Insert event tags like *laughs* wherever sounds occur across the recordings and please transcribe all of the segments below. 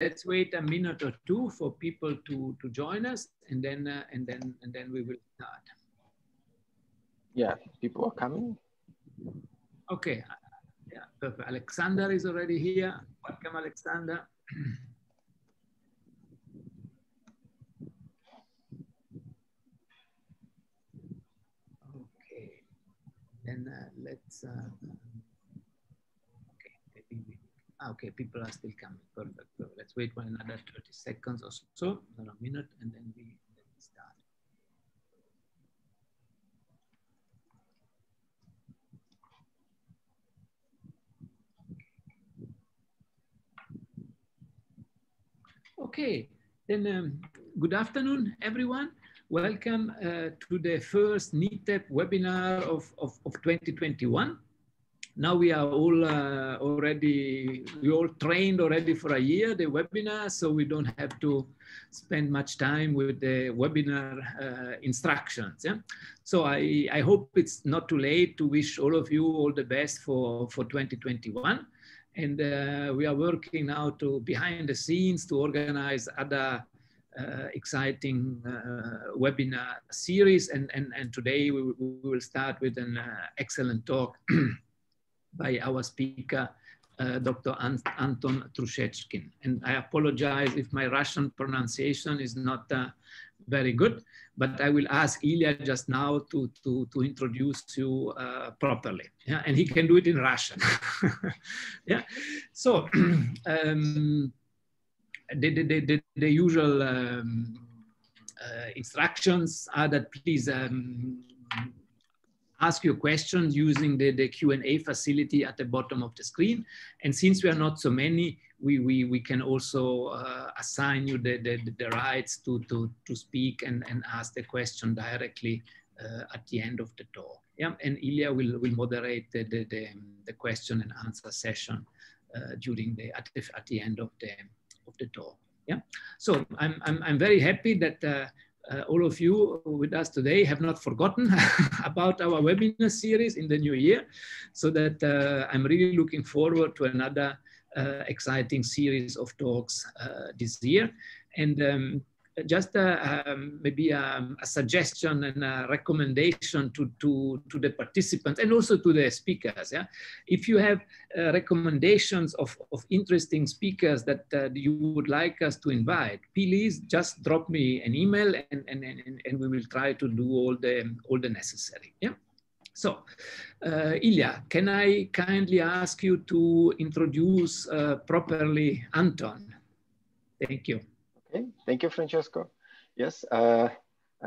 let's wait a minute or two for people to, to join us and then, uh, and then, and then we will start. Yeah, people are coming. Okay, yeah, perfect. Alexander is already here. Welcome, Alexander. *clears throat* okay, then uh, let's. Uh, okay, maybe we, ah, okay, people are still coming. Perfect. So let's wait for another 30 seconds or so, another minute, and then we, then we start. Okay, then um, good afternoon, everyone. Welcome uh, to the first NITheP webinar of, of, of 2021. Now we are all uh, already, we all trained already for a year, the webinar, so we don't have to spend much time with the webinar uh, instructions. Yeah? So I, I hope it's not too late to wish all of you all the best for, for 2021 and uh, we are working now to behind the scenes to organize other uh, exciting uh, webinar series and, and, and today we, we will start with an uh, excellent talk *clears throat* by our speaker uh, Dr. Anton Trushechkin. And I apologize if my Russian pronunciation is not uh, very good, but I will ask Ilya just now to, to, to introduce you uh, properly. Yeah? And he can do it in Russian. *laughs* yeah. So *clears throat* um, the, the, the, the, usual um, uh, instructions are that please um, ask your questions using the, the Q&A facility at the bottom of the screen. And since we are not so many, we, we, we can also uh, assign you the, the, the rights to, to, to speak and, and ask the question directly uh, at the end of the talk. Yeah, and Ilya will, will moderate the, the, the, the question and answer session uh, during the at, the at the end of the of the talk. Yeah, so I'm I'm, I'm very happy that uh, all of you with us today have not forgotten *laughs* about our webinar series in the new year. So that uh, I'm really looking forward to another uh, exciting series of talks uh, this year. And um, just um, maybe a, um, a, suggestion and a recommendation to, to, to the participants and also to the speakers. Yeah? If you have uh, recommendations of, of interesting speakers that uh, you would like us to invite, please just drop me an email and, and, and, and we will try to do all the, all the necessary. Yeah? So, uh, Ilya, can I kindly ask you to introduce uh, properly Anton? Thank you. Okay, thank you, Francesco. Yes, uh,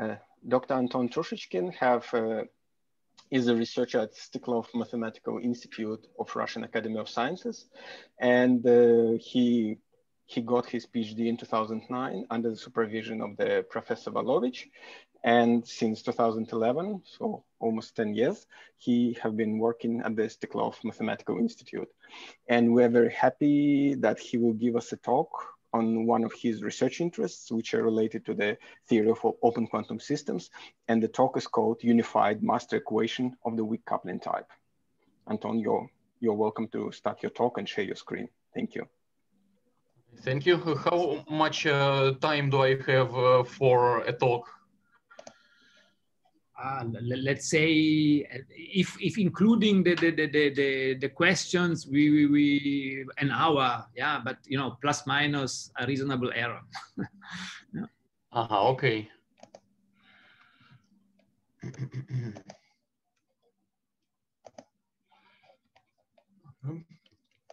uh, Dr. Anton Trushechkin have uh, is a researcher at Steklov Mathematical Institute of Russian Academy of Sciences, and uh, he he got his PhD in 2009 under the supervision of the Professor Volovich, and since 2011, so almost 10 years, he have been working at the Steklov Mathematical Institute, and we're very happy that he will give us a talk on one of his research interests, which are related to the theory of open quantum systems. And the talk is called Unified Master Equation of the Weak Coupling Type. Anton, you're, you're welcome to start your talk and share your screen. Thank you. Thank you. How much uh, time do I have uh, for a talk? Uh, let's say if if including the the the the, the questions we, we, we an hour yeah but you know plus minus a reasonable error *laughs* yeah. uh-huh okay *clears throat*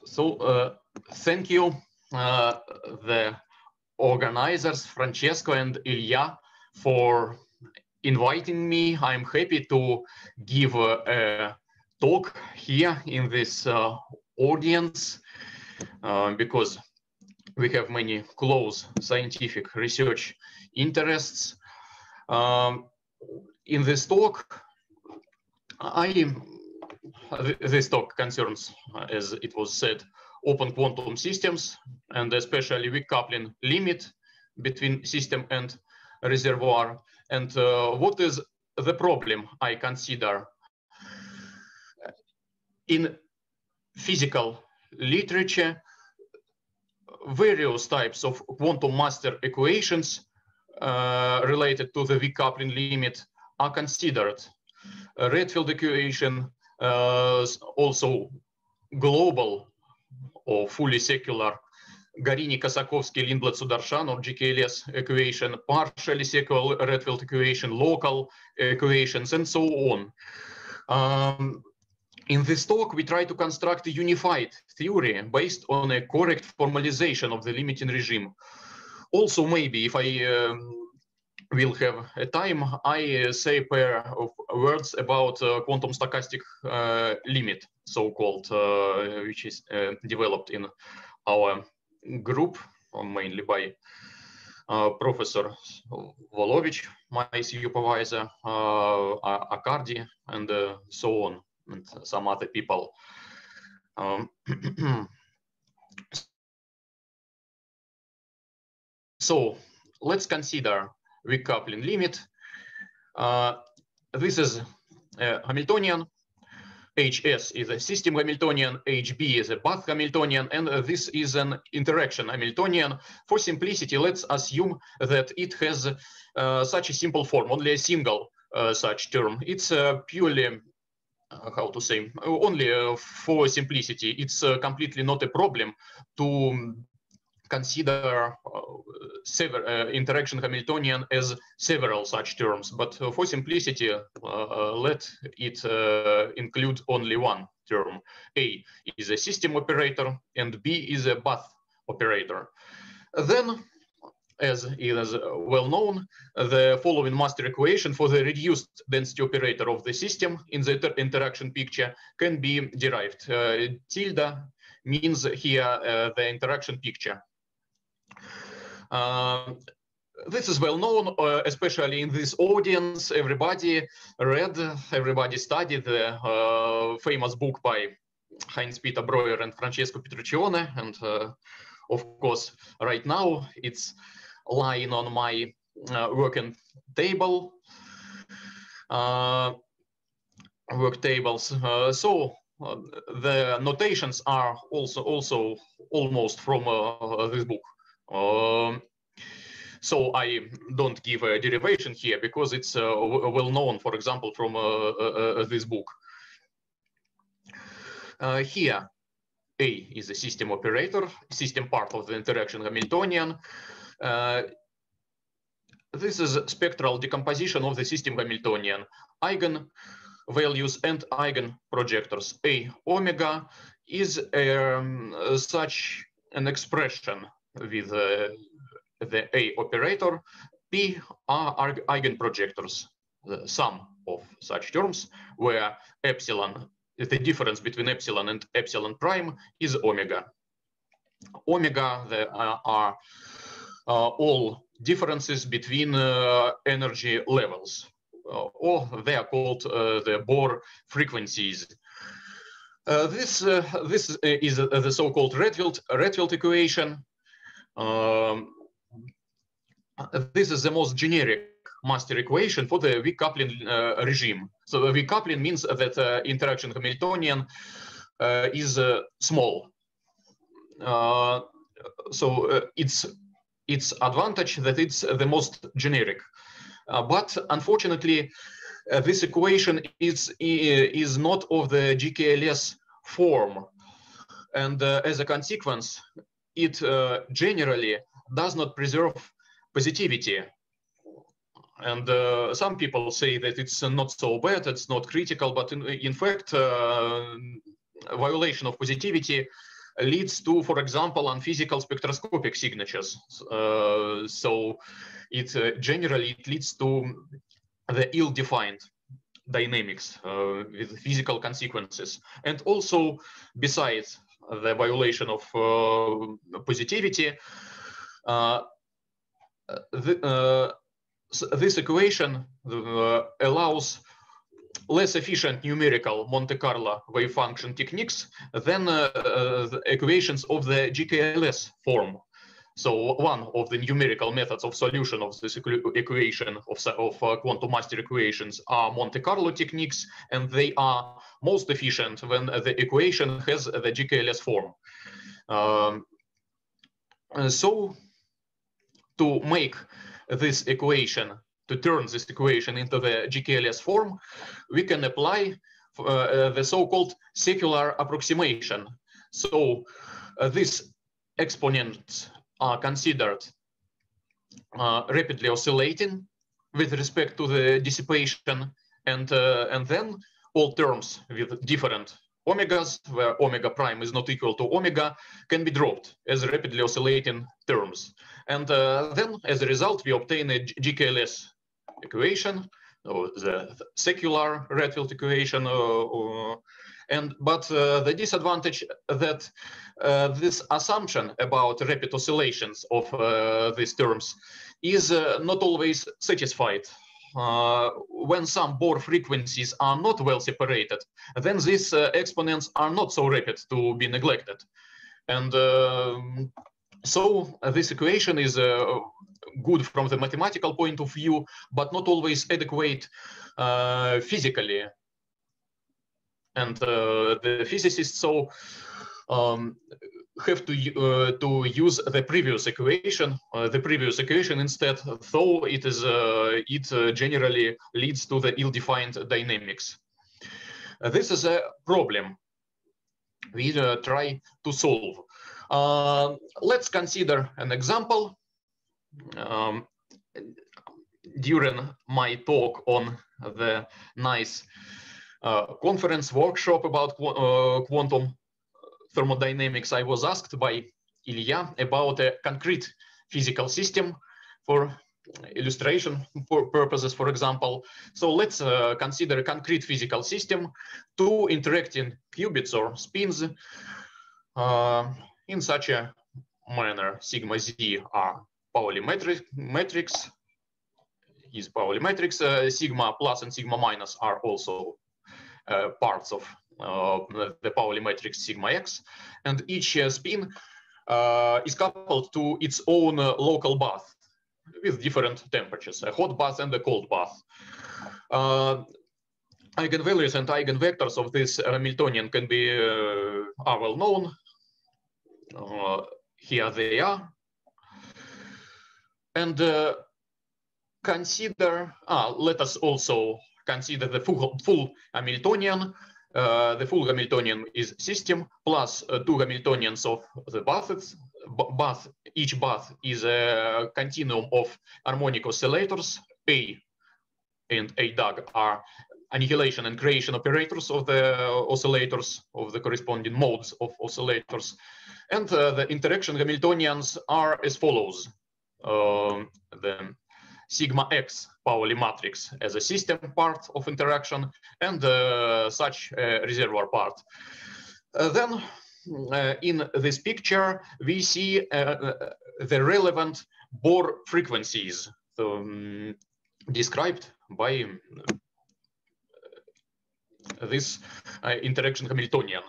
so uh, thank you uh, the organizers francesco and ilya for inviting me. I'm happy to give a, talk here in this uh, audience uh, because we have many close scientific research interests. Um, in this talk, I this talk concerns, as it was said, open quantum systems and especially weak coupling limit between system and reservoir. And uh, what is the problem I consider in physical literature? various types of quantum master equations uh, related to the weak coupling limit are considered. A Redfield equation, uh, also global or fully secular Gorini-Kossakowski Lindblad-Sudarshan or GKLS equation, partially secular Redfield equation, local equations, and so on. Um, in this talk, we try to construct a unified theory based on a correct formalization of the limiting regime. Also, maybe if I um, will have a time, I uh, say a pair of words about uh, quantum stochastic uh, limit, so-called, uh, which is uh, developed in our group, mainly by uh, Professor Volovich, my supervisor, Accardi, and so on and some other people. Um, *clears throat* so let's consider weak coupling limit. Uh, this is Hamiltonian. HS is a system Hamiltonian, HB is a bath Hamiltonian, and uh, this is an interaction Hamiltonian. For simplicity, let's assume that it has uh, such a simple form, only a single uh, such term. It's purely uh, how to say, only uh, for simplicity, it's uh, completely not a problem to consider uh, several uh, interaction Hamiltonian as several such terms, but uh, for simplicity, let it include only one term. A is a system operator and B is a bath operator. Then as is well known, the following master equation for the reduced density operator of the system in the interaction picture can be derived. Uh, tilde means here uh, the interaction picture. Uh, this is well known, uh, especially in this audience. Everybody read, everybody studied the uh, famous book by Heinz Peter Breuer and Francesco Petruccione. And uh, of course, right now it's lying on my uh, working table, uh, work tables. Uh, so the notations are also also almost from this book. Um, so I don't give a derivation here because it's uh, well known, for example, from this book. here, A is a system operator, system part of the interaction Hamiltonian. Uh, this is spectral decomposition of the system Hamiltonian. Eigen values and eigen projectors. A omega is um, such an expression with uh, the A operator. P are eigenprojectors, the sum of such terms, where epsilon, the difference between epsilon and epsilon prime is omega. Omega the, uh, are uh, all differences between uh, energy levels, uh, or they are called the Bohr frequencies. this this is the so-called Redfield Redfield equation. Um, this is the most generic master equation for the weak coupling uh, regime. So the weak coupling means that uh, interaction Hamiltonian uh, is small. so it's its advantage that it's the most generic. Uh, but unfortunately, uh, this equation is, is not of the GKLS form. And uh, as a consequence, it uh, generally does not preserve positivity. And uh, some people say that it's not so bad, it's not critical, but in, in fact, uh, violation of positivity leads to, for example, unphysical spectroscopic signatures. Uh, so it uh, generally it leads to the ill-defined dynamics uh, with physical consequences. And also, besides the violation of uh, positivity, uh, the, uh, this equation allows less efficient numerical Monte Carlo wave function techniques than uh, uh, equations of the GKLS form. So one of the numerical methods of solution of this equation of, of uh, quantum master equations are Monte Carlo techniques, and they are most efficient when the equation has the GKLS form. Um, so to make this equation, to turn this equation into the GKLS form, we can apply uh, the so-called secular approximation. So uh, these exponents are considered uh, rapidly oscillating with respect to the dissipation and, uh, and then all terms with different omegas, where omega prime is not equal to omega, can be dropped as rapidly oscillating terms. And uh, then, as a result, we obtain a GKLS equation, or the secular Redfield equation. Uh, and but uh, the disadvantage that uh, this assumption about rapid oscillations of uh, these terms is uh, not always satisfied uh, when some Bohr frequencies are not well separated, then these uh, exponents are not so rapid to be neglected. And um, so uh, this equation is uh, good from the mathematical point of view, but not always adequate uh, physically. And uh, the physicists so um, have to uh, to use the previous equation, uh, the previous equation instead, though it is uh, it uh, generally leads to the ill-defined dynamics. Uh, this is a problem we try to solve. let's consider an example. Um, during my talk on the nice conference workshop about qu quantum thermodynamics, I was asked by Ilya about a concrete physical system for illustration purposes, for example. So let's uh, consider a concrete physical system, two interacting qubits or spins uh, in such a manner. Sigma z are Pauli matrix, matrix is Pauli matrix. Uh, sigma plus and sigma minus are also uh, parts of uh, the Pauli matrix sigma x, and each uh, spin uh, is coupled to its own local bath with different temperatures, a hot bath and a cold bath. eigenvalues and eigenvectors of this Hamiltonian can be are well known. here they are. And consider, ah, let us also consider the full, full Hamiltonian uh, the full Hamiltonian is system plus uh, two Hamiltonians of the baths. Bath, each bath is a continuum of harmonic oscillators. A and A dagger are annihilation and creation operators of the oscillators of the corresponding modes of oscillators. And uh, the interaction Hamiltonians are as follows. Um, the sigma x Pauli matrix as a system part of interaction and uh, such a reservoir part. Uh, then uh, in this picture, we see the relevant Bohr frequencies um, described by this interaction Hamiltonian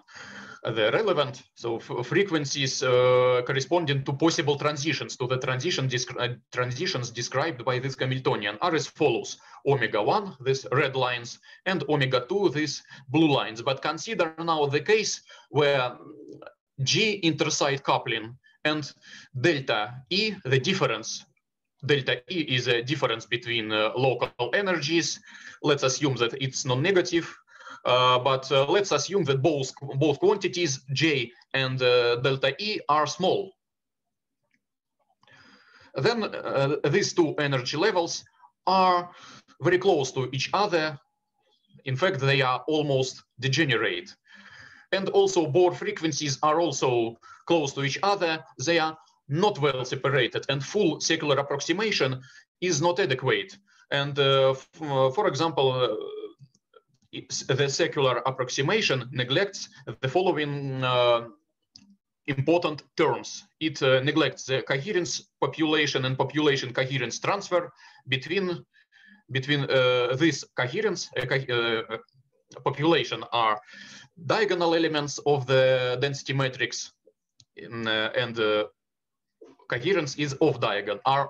the relevant so frequencies uh, corresponding to possible transitions to the transition uh, transitions described by this Hamiltonian are as follows: omega one, these red lines, and omega two, these blue lines. But consider now the case where G intersite coupling and delta E, the difference delta E is a difference between uh, local energies. Let's assume that it's non-negative. Uh, but uh, let's assume that both, both quantities, J and uh, delta E, are small. Then these two energy levels are very close to each other. In fact, they are almost degenerate. And also Bohr frequencies are also close to each other. They are not well separated and full secular approximation is not adequate. And uh, for example, the secular approximation neglects the following uh, important terms. It uh, neglects the coherence population and population coherence transfer between between uh, this coherence uh, uh, population are diagonal elements of the density matrix in, uh, and coherence is off diagonal are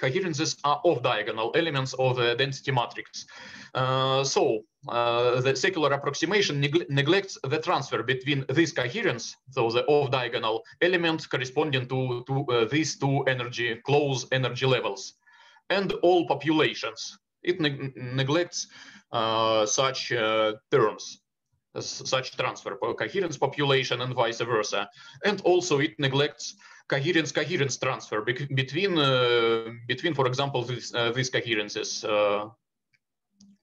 coherences are off diagonal elements of the density matrix so uh, the secular approximation neg neglects the transfer between this coherence, so the off-diagonal element corresponding to, to uh, these two energy, close energy levels, and all populations. It neg neglects uh, such uh, terms, such transfer, coherence population and vice versa. And also it neglects coherence coherence transfer between, uh, between for example, this, these coherences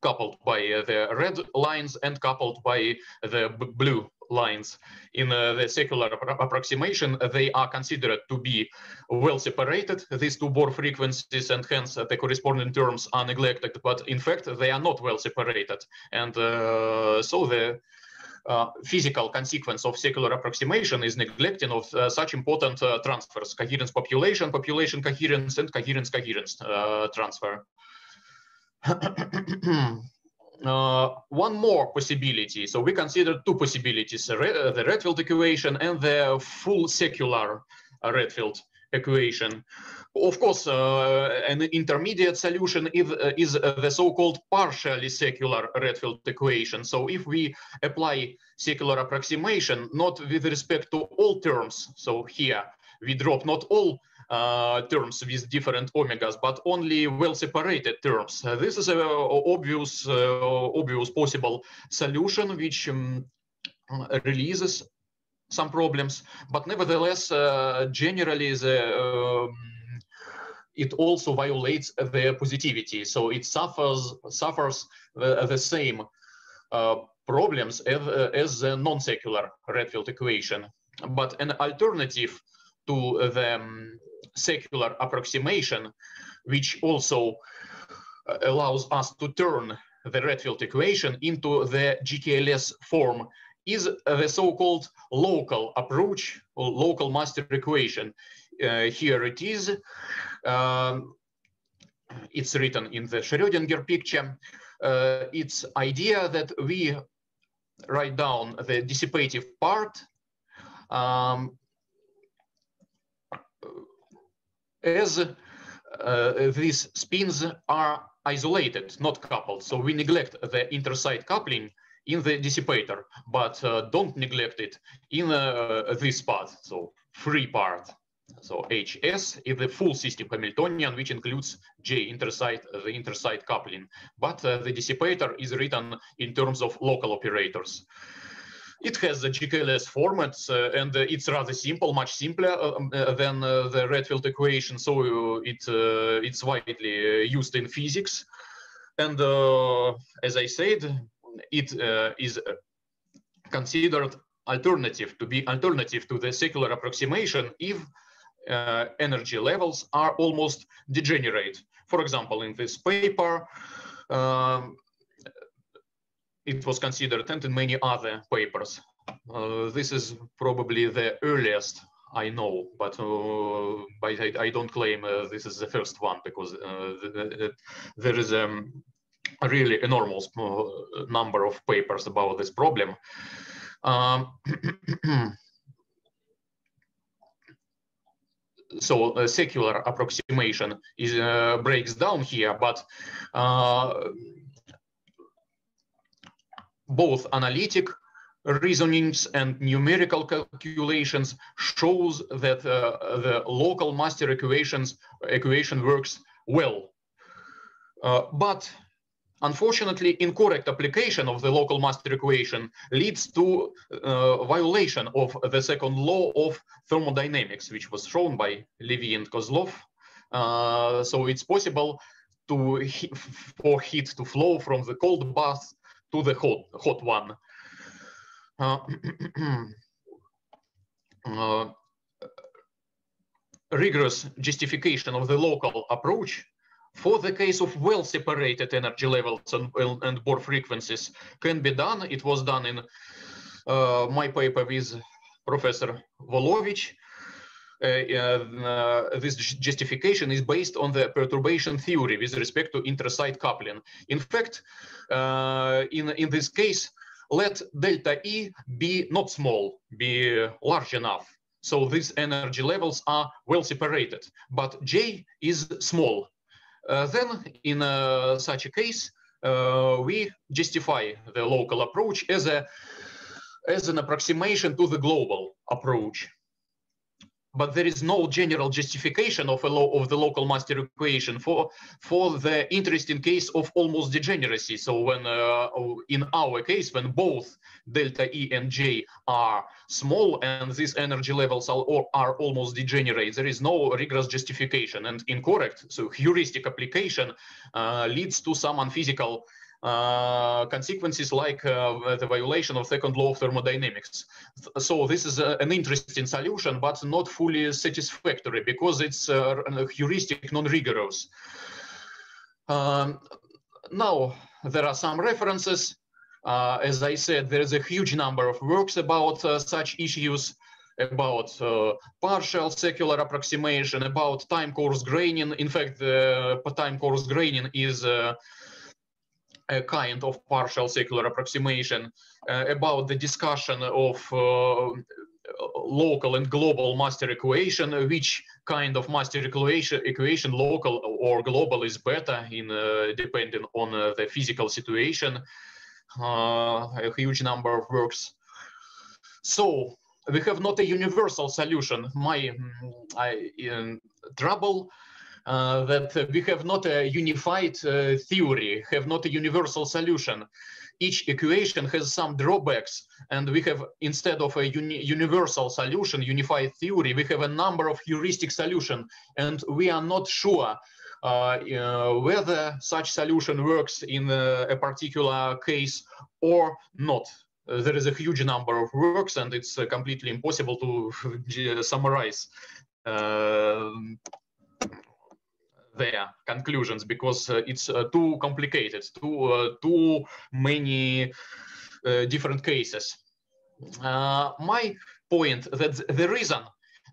coupled by uh, the red lines and coupled by the blue lines. In uh, the secular approximation, they are considered to be well separated, these two Bohr frequencies, and hence uh, the corresponding terms are neglected, but in fact, they are not well separated. And uh, so the uh, physical consequence of secular approximation is neglecting of uh, such important uh, transfers, coherence population, population coherence, and coherence coherence transfer. Uh, one more possibility. So we consider two possibilities, uh, the Redfield equation and the full secular uh, Redfield equation. Of course, uh, an intermediate solution is, uh, is the so-called partially secular Redfield equation. So if we apply secular approximation, not with respect to all terms, so here we drop not all uh, terms with different omegas, but only well-separated terms. Uh, this is an obvious, uh, obvious possible solution which um, releases some problems, but nevertheless, generally the um, it also violates the positivity. So it suffers suffers the, the same uh, problems as, as the non-secular Redfield equation. But an alternative to the secular approximation, which also uh, allows us to turn the Redfield equation into the GKLS form is the so-called local approach or local master equation. Uh, here it is. Um, it's written in the Schrödinger picture. Uh, it's idea that we write down the dissipative part um, as uh, these spins are isolated, not coupled. So we neglect the intersite coupling in the dissipator, but uh, don't neglect it in uh, this part, so free part. So HS is the full system Hamiltonian, which includes J intersite, the intersite coupling. But uh, the dissipator is written in terms of local operators. It has the GKLS format uh, and uh, it's rather simple, much simpler uh, um, than the Redfield equation. So it it's widely used in physics. And as I said, it is considered alternative to be alternative to the secular approximation if uh, energy levels are almost degenerate. For example, in this paper, um, it was considered and in many other papers. Uh, this is probably the earliest I know, but, uh, but I, I, don't claim uh, this is the first one because uh, there is um, a really enormous uh, number of papers about this problem. Um, *clears throat* so a secular approximation is uh, breaks down here, but both analytic reasonings and numerical calculations shows that uh, the local master equations equation works well. Uh, but unfortunately, incorrect application of the local master equation leads to uh, violation of the second law of thermodynamics, which was shown by Levy and Kosloff. Uh, so it's possible to for heat to flow from the cold bath to the hot, hot one. Uh, *clears throat* uh, rigorous justification of the local approach for the case of well-separated energy levels and, and Bohr frequencies can be done. It was done in uh, my paper with Professor Volovich. Uh, uh, this justification is based on the perturbation theory with respect to intersite coupling. In fact, uh, in, in this case, let delta E be not small, be large enough. So these energy levels are well separated, but J is small. Uh, then in uh, such a case, we justify the local approach as a as an approximation to the global approach but there is no general justification of a law of the local master equation for for the interesting case of almost degeneracy. So when uh, in our case, when both delta E and J are small and these energy levels are, are almost degenerate, there is no rigorous justification and incorrect. So heuristic application uh, leads to some unphysical uh, consequences like uh, the violation of second law of thermodynamics. So this is a, an interesting solution, but not fully satisfactory because it's uh, heuristic, non-rigorous. Um, now, there are some references. Uh, as I said, there is a huge number of works about uh, such issues, about uh, partial secular approximation, about time coarse graining. In fact, the time coarse graining is a kind of partial secular approximation uh, about the discussion of uh, local and global master equation, which kind of master equation, equation local or global is better in uh, depending on uh, the physical situation. Uh, a huge number of works. So we have not a universal solution. My mm, I, trouble uh, that we have not a unified uh, theory, have not a universal solution. Each equation has some drawbacks, and we have, instead of a uni universal solution, unified theory, we have a number of heuristic solutions, and we are not sure uh, uh, whether such solution works in a, a particular case or not. Uh, there is a huge number of works and it's uh, completely impossible to *laughs* summarize their conclusions because uh, it's uh, too complicated, too uh, too many different cases. my point that the reason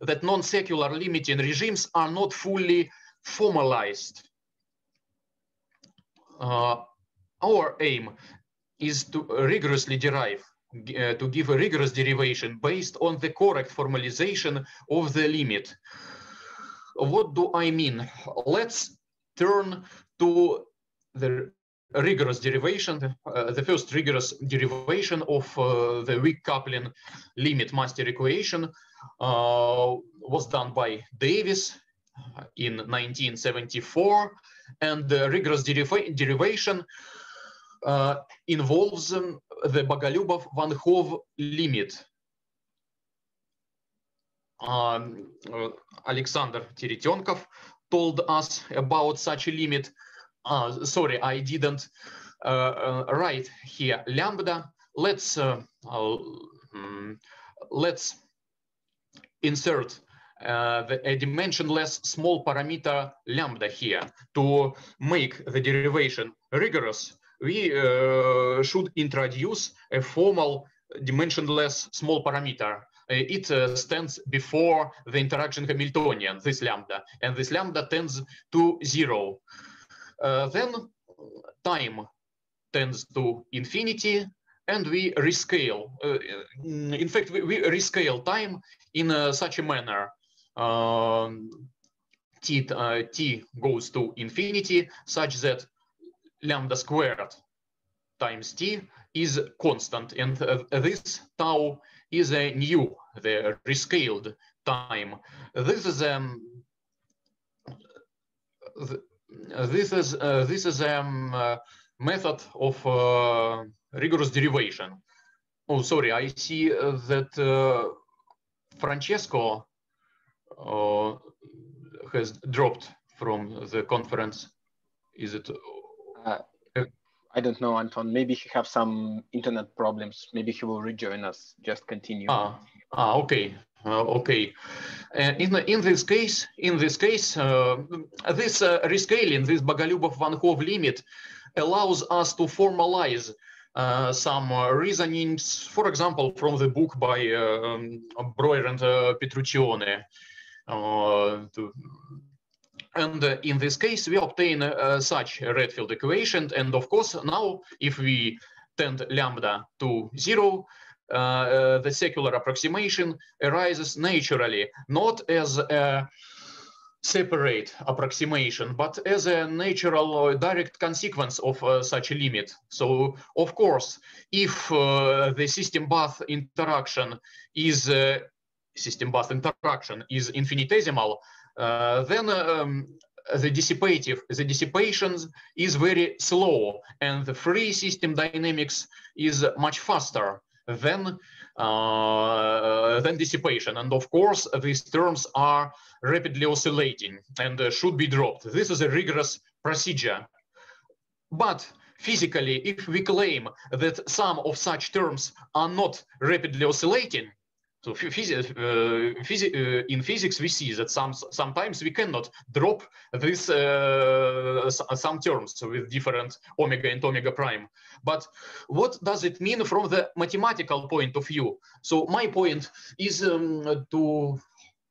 that non-secular limiting regimes are not fully formalized. our aim is to rigorously derive uh, to give a rigorous derivation based on the correct formalization of the limit what do I mean? Let's turn to the rigorous derivation, uh, the first rigorous derivation of uh, the weak coupling limit master equation uh, was done by Davies in 1974. And the rigorous deriva derivation uh, involves um, the Bogolyubov-Van Hove limit uh, Alexander Teretenkov told us about such a limit. Uh, sorry, I didn't uh, write here lambda. Let's let's insert the, a dimensionless small parameter lambda here to make the derivation rigorous we should introduce a formal dimensionless small parameter it uh, stands before the interaction Hamiltonian, this lambda, and this lambda tends to zero. Uh, then time tends to infinity, and we rescale. in fact, we, we, rescale time in such a manner. Um, t, uh, t goes to infinity such that lambda squared times t is constant and uh, this tau is a new the rescaled time. This is um, this is uh, this is a um, uh, method of uh, rigorous derivation. Oh, sorry, I see uh, that uh, Francesco uh, has dropped from the conference. Is it? I don't know, Anton. Maybe he have some internet problems. Maybe he will rejoin us. Just continue. Ah, Ah, okay. Uh, okay. Uh, in in this case, in this case, uh, this uh, rescaling, this Bogolyubov-Van Hove limit, allows us to formalize uh, some uh, reasonings, for example, from the book by um, Breuer and Petruccione. To, and in this case, we obtain such a Redfield equation. And of course, now if we tend lambda to zero, uh, uh, the secular approximation arises naturally, not as a separate approximation, but as a natural or direct consequence of uh, such a limit. So, of course, if uh, the system bath interaction is uh, system bath interaction is infinitesimal, uh, then um, the dissipative, the dissipation is very slow, and the free system dynamics is much faster than uh, than dissipation. And of course, these terms are rapidly oscillating and uh, should be dropped. This is a rigorous procedure. But physically, if we claim that some of such terms are not rapidly oscillating, so phys uh, phys uh, in physics, we see that some sometimes we cannot drop this uh, some terms with different omega and omega prime. But what does it mean from the mathematical point of view? So my point is um, to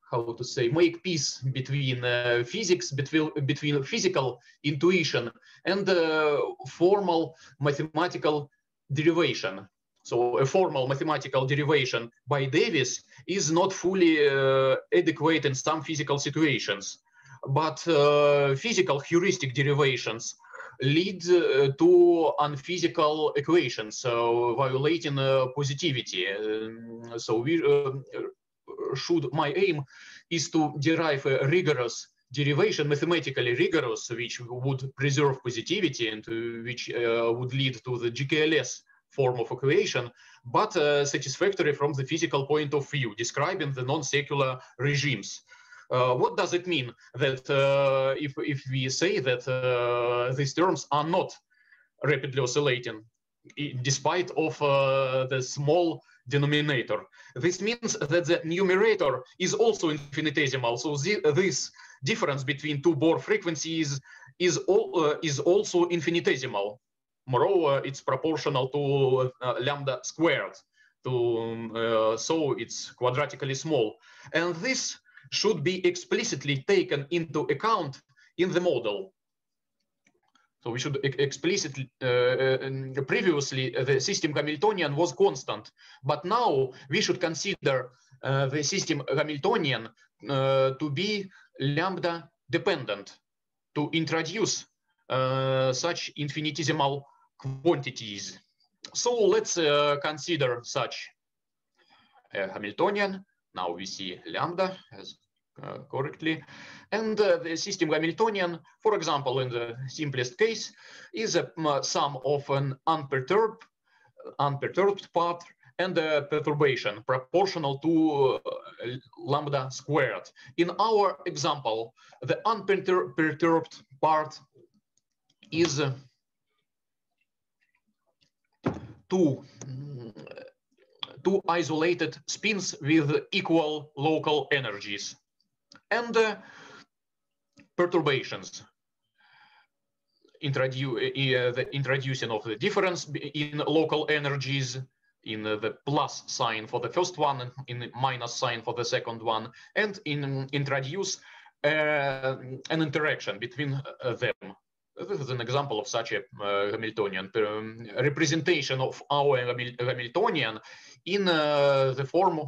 how to say make peace between uh, physics between between physical intuition and uh, formal mathematical derivation so a formal mathematical derivation by Davies is not fully uh, adequate in some physical situations, but uh, physical heuristic derivations lead uh, to unphysical equations, so violating uh, positivity. Um, so we uh, should, my aim is to derive a rigorous derivation, mathematically rigorous, which would preserve positivity and which uh, would lead to the GKLS form of equation, but uh, satisfactory from the physical point of view, describing the non-secular regimes. Uh, what does it mean that uh, if, if we say that uh, these terms are not rapidly oscillating, despite of uh, the small denominator? This means that the numerator is also infinitesimal. So the, this difference between two Bohr frequencies is, all, uh, is also infinitesimal. Moreover, it's proportional to uh, lambda squared. To, um, uh, so it's quadratically small. And this should be explicitly taken into account in the model. So we should explicitly, uh, uh previously uh, the system Hamiltonian was constant, but now we should consider uh, the system Hamiltonian to be lambda dependent to introduce such infinitesimal quantities. So let's uh, consider such a Hamiltonian. Now we see lambda as uh, correctly. And uh, the system Hamiltonian, for example, in the simplest case, is a sum of an unperturbed, unperturbed part and a perturbation proportional to uh, lambda squared. In our example, the unperturbed part is two, two isolated spins with equal local energies and uh, perturbations. Introdu uh, the introducing of the difference in local energies in uh, the plus sign for the first one in minus sign for the second one and in introduce uh, an interaction between uh, them this is an example of such a uh, Hamiltonian um, representation of our Hamiltonian in uh, the form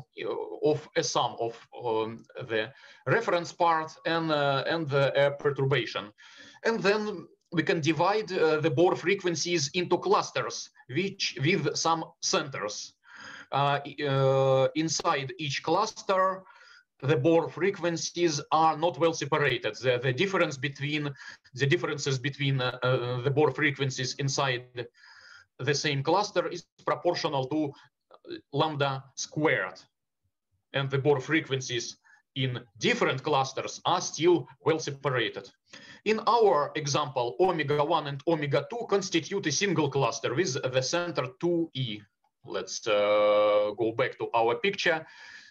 of a sum of um, the reference part and, uh, and the uh, perturbation. And then we can divide uh, the Bohr frequencies into clusters, which with some centers. Uh, inside each cluster, the Bohr frequencies are not well separated. The, the difference between the differences between uh, uh, the Bohr frequencies inside the same cluster is proportional to lambda squared. And the Bohr frequencies in different clusters are still well separated. In our example, omega 1 and omega 2 constitute a single cluster with the center 2e. Let's uh, go back to our picture.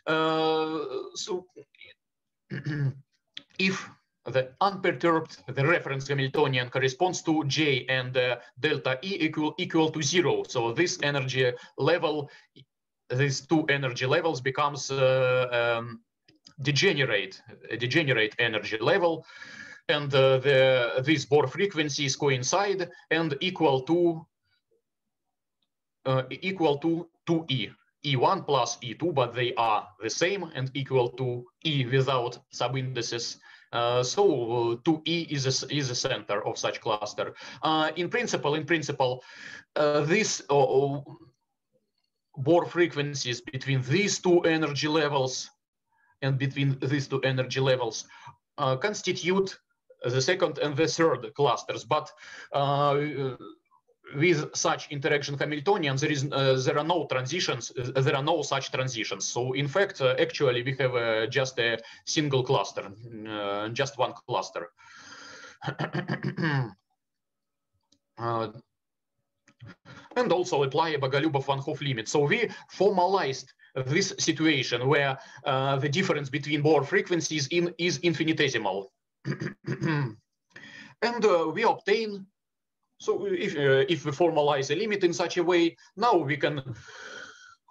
Uh, so *clears throat* if the unperturbed, the reference Hamiltonian corresponds to J and uh, delta E equal, equal to zero. So this energy level, these two energy levels becomes uh, um, degenerate, degenerate energy level. And uh, the, these Bohr frequencies coincide and equal to uh, equal to 2E. E1 plus E2, but they are the same and equal to E without subindices Uh, so 2e is a, is a center of such cluster. Uh, in principle, in principle, uh, this uh, Bohr frequencies between these two energy levels and between these two energy levels uh, constitute the second and the third clusters. But uh, with such interaction Hamiltonian, there is uh, there are no transitions. Uh, there are no such transitions. So in fact, uh, actually, we have uh, just a single cluster, uh, just one cluster. *coughs* And also apply a Bogolyubov-Van Hove limit. So we formalized this situation where the difference between Bohr frequencies in, is infinitesimal. *coughs* and we obtain so if, uh, if we formalize a limit in such a way, now we can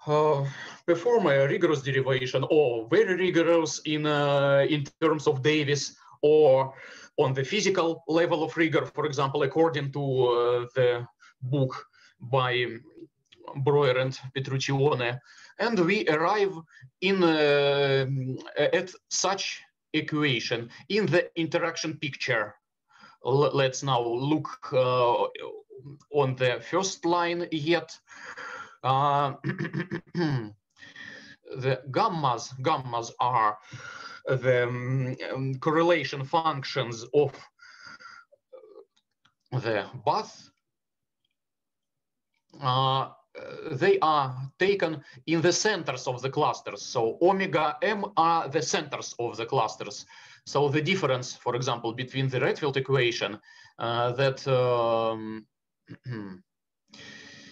uh, perform a rigorous derivation or very rigorous in, uh, in terms of Davies or on the physical level of rigor, for example, according to uh, the book by Breuer and Petruccione. And we arrive in uh, at such equation in the interaction picture let's now look uh, on the first line yet. Uh, *clears throat* the gammas, gammas are the um, correlation functions of the bath. Uh, they are taken in the centers of the clusters. So omega m are the centers of the clusters. So the difference, for example, between the Redfield equation uh, that um, *clears throat*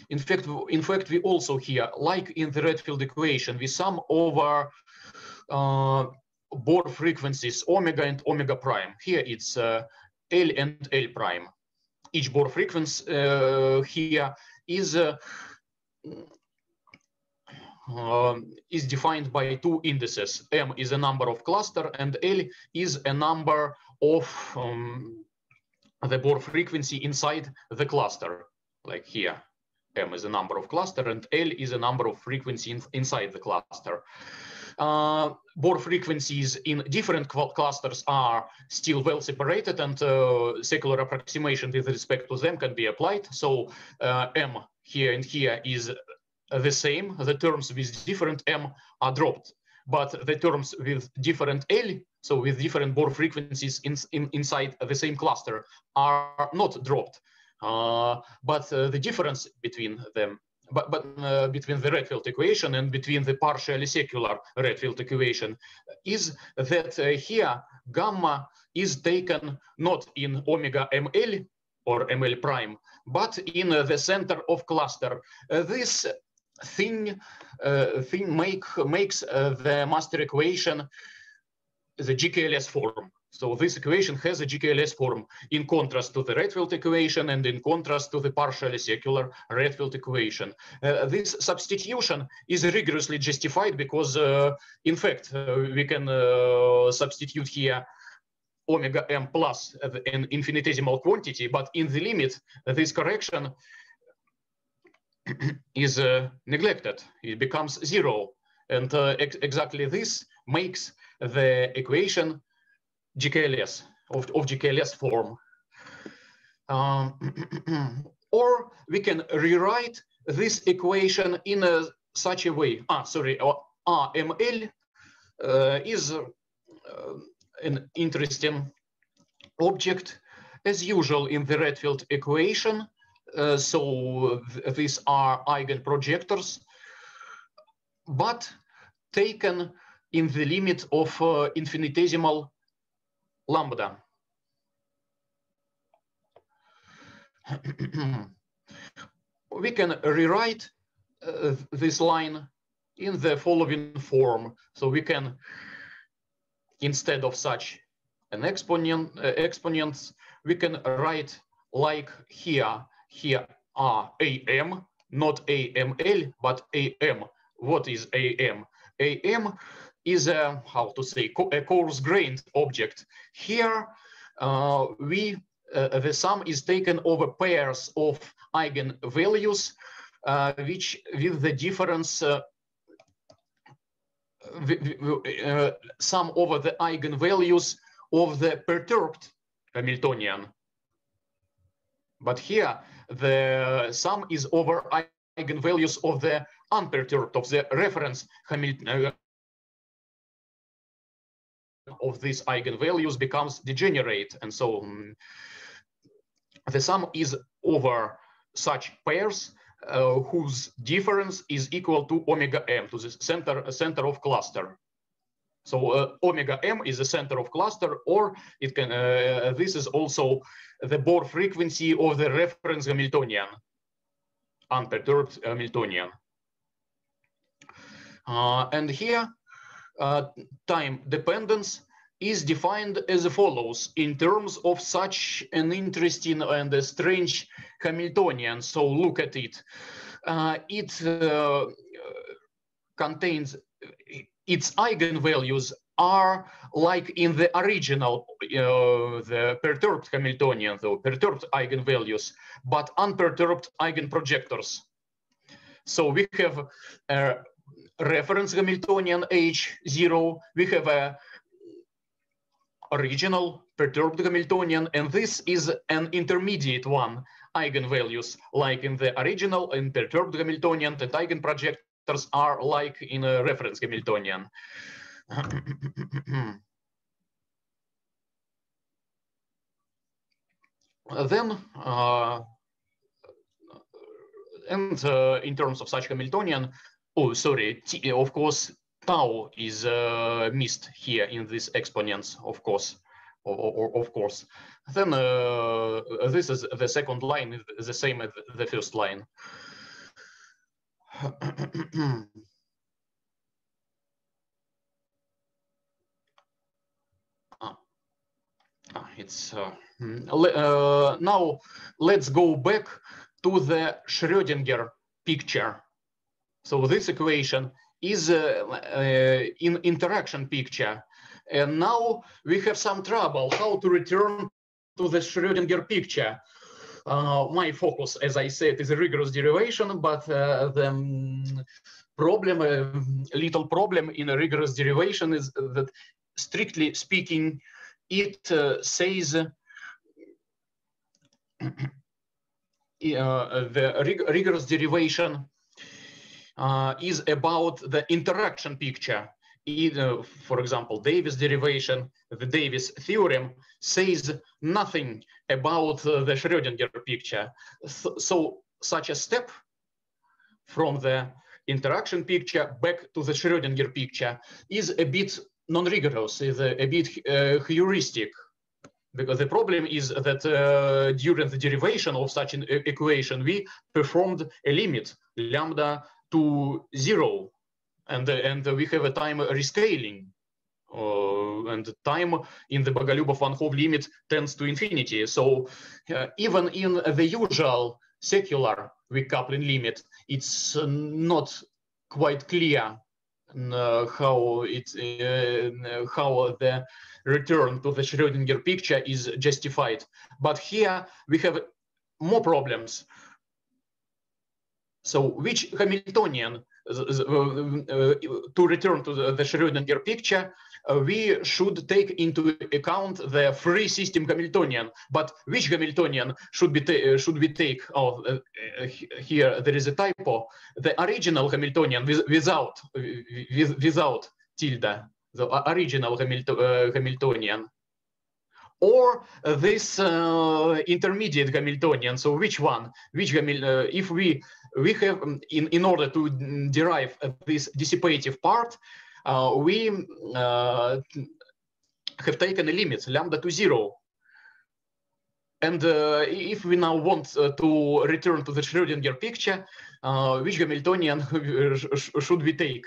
in fact, in fact, we also here, like in the Redfield equation, we sum over uh, Bohr frequencies omega and omega prime. Here it's uh, L and L prime. Each Bohr frequency uh, here is uh, um, is defined by two indices. M is a number of cluster and L is a number of um, the Bohr frequency inside the cluster, like here. M is a number of cluster and L is a number of frequency in, inside the cluster. Uh, Bohr frequencies in different clusters are still well separated and uh, secular approximation with respect to them can be applied. So uh, M here and here is the same, the terms with different m are dropped, but the terms with different L, so with different Bohr frequencies in, in, inside the same cluster are not dropped. Uh, but uh, the difference between them, but, but uh, between the Redfield equation and between the partially secular Redfield equation is that uh, here gamma is taken not in omega ml or ml prime, but in uh, the center of cluster. Uh, this thing uh, thing make makes uh, the master equation the GKLS form. So this equation has a GKLS form in contrast to the Redfield equation and in contrast to the partially secular Redfield equation. Uh, this substitution is rigorously justified because, uh, in fact, uh, we can uh, substitute here omega m plus an infinitesimal quantity, but in the limit, this correction *clears throat* is uh, neglected. It becomes zero. And uh, ex exactly this makes the equation GKLS, of, of GKLS form. Um, *clears throat* or we can rewrite this equation in a, such a way. Ah, sorry, uh, RML uh, is uh, an interesting object. As usual in the Redfield equation, so these are eigenprojectors, but taken in the limit of uh, infinitesimal lambda. *clears throat* we can rewrite uh, this line in the following form. So we can, instead of such an exponent, uh, exponents, we can write like here, here are AM, not AML, but AM. What is AM? AM is a, how to say, a coarse-grained object. Here, uh, we uh, the sum is taken over pairs of eigenvalues, uh, which with the difference uh, uh, sum over the eigenvalues of the perturbed Hamiltonian. But here, the sum is over eigenvalues of the unperturbed, of the reference Hamilton, of these eigenvalues becomes degenerate. And so um, the sum is over such pairs uh, whose difference is equal to omega m, to the center, center of cluster. So uh, omega m is the center of cluster, or it can. Uh, this is also the Bohr frequency of the reference Hamiltonian, unperturbed Hamiltonian. Uh, and here, uh, time dependence is defined as follows in terms of such an interesting and a strange Hamiltonian. So look at it. Uh, it uh, contains its eigenvalues are like in the original, uh, the perturbed Hamiltonian, though perturbed eigenvalues, but unperturbed eigenprojectors. So we have a reference Hamiltonian H0, we have a original perturbed Hamiltonian, and this is an intermediate one, eigenvalues, like in the original and perturbed Hamiltonian, the eigenprojectors are like in a reference Hamiltonian. *clears throat* then, uh, and uh, in terms of such Hamiltonian, oh, sorry, T, of course, tau is uh, missed here in these exponents, of course, or, or, of course. Then uh, this is the second line, the same as the first line. *clears throat* ah. Ah, it's uh, hmm, uh, now let's go back to the Schrödinger picture. So this equation is uh, uh, in interaction picture. And now we have some trouble how to return to the Schrödinger picture. Uh, my focus, as I said, is a rigorous derivation, but uh, the um, problem, uh, little problem in a rigorous derivation is that strictly speaking, it uh, says *clears throat* the rig rigorous derivation uh, is about the interaction picture. Either, for example, Davies derivation, the Davies theorem says nothing about uh, the Schrödinger picture. So, so such a step from the interaction picture back to the Schrödinger picture is a bit non-rigorous, is a, a bit uh, heuristic, because the problem is that uh, during the derivation of such an equation, we performed a limit, lambda to zero and and we have a time rescaling uh, and time in the Bogolyubov van Hove limit tends to infinity. So uh, even in the usual secular weak coupling limit, it's uh, not quite clear uh, how it uh, how the return to the Schrödinger picture is justified. But here we have more problems so which Hamiltonian, to return to the, Schrödinger picture, uh, we should take into account the free system Hamiltonian. But which Hamiltonian should be should we take? Oh, uh, here there is a typo. The original Hamiltonian with, without with, without tilde, the original Hamilton, uh, Hamiltonian or this uh, intermediate Hamiltonian. So which one? Which Hamil uh, if we we have um, in in order to derive this dissipative part, uh, we have taken a limit lambda to zero. And uh, if we now want uh, to return to the Schrödinger picture, uh, which Hamiltonian *laughs* should we take?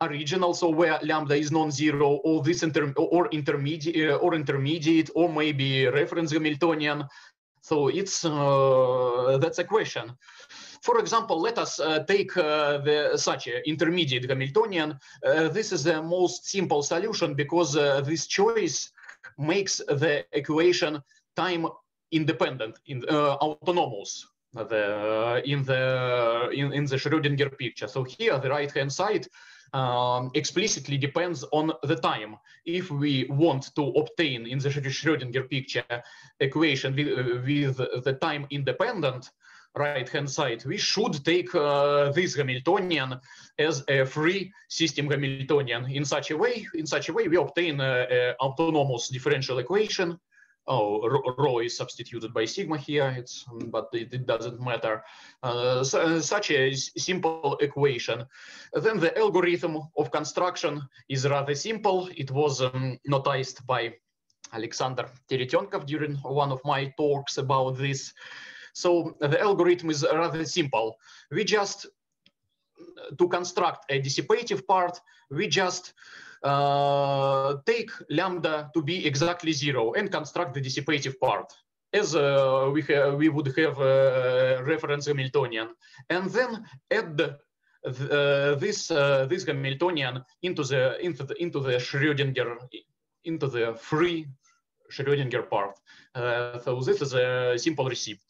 Original, so where lambda is non-zero, or this inter or intermediate, or intermediate, or maybe reference Hamiltonian. So it's uh, that's a question. For example, let us uh, take uh, the such a intermediate Hamiltonian. this is the most simple solution because this choice makes the equation time independent, in, uh, autonomous the, in the in, in the Schrödinger picture. So here, the right hand side, um, explicitly depends on the time. If we want to obtain in the Schrödinger picture equation with, with the time independent, right hand side, we should take uh, this Hamiltonian as a free system Hamiltonian. In such a way, in such a way, we obtain an autonomous differential equation. Oh, rho is substituted by sigma here. It's but it, it doesn't matter. Uh, so, such a simple equation. Then the algorithm of construction is rather simple. It was um, noticed by Alexander Teretenkov during one of my talks about this. So the algorithm is rather simple. We just, to construct a dissipative part, we just uh, take lambda to be exactly zero and construct the dissipative part as uh, we, we would have a reference Hamiltonian. And then add uh, this, uh, this Hamiltonian into the, into the, into the Schrödinger, into the free Schrödinger part. Uh, so this is a simple receipt.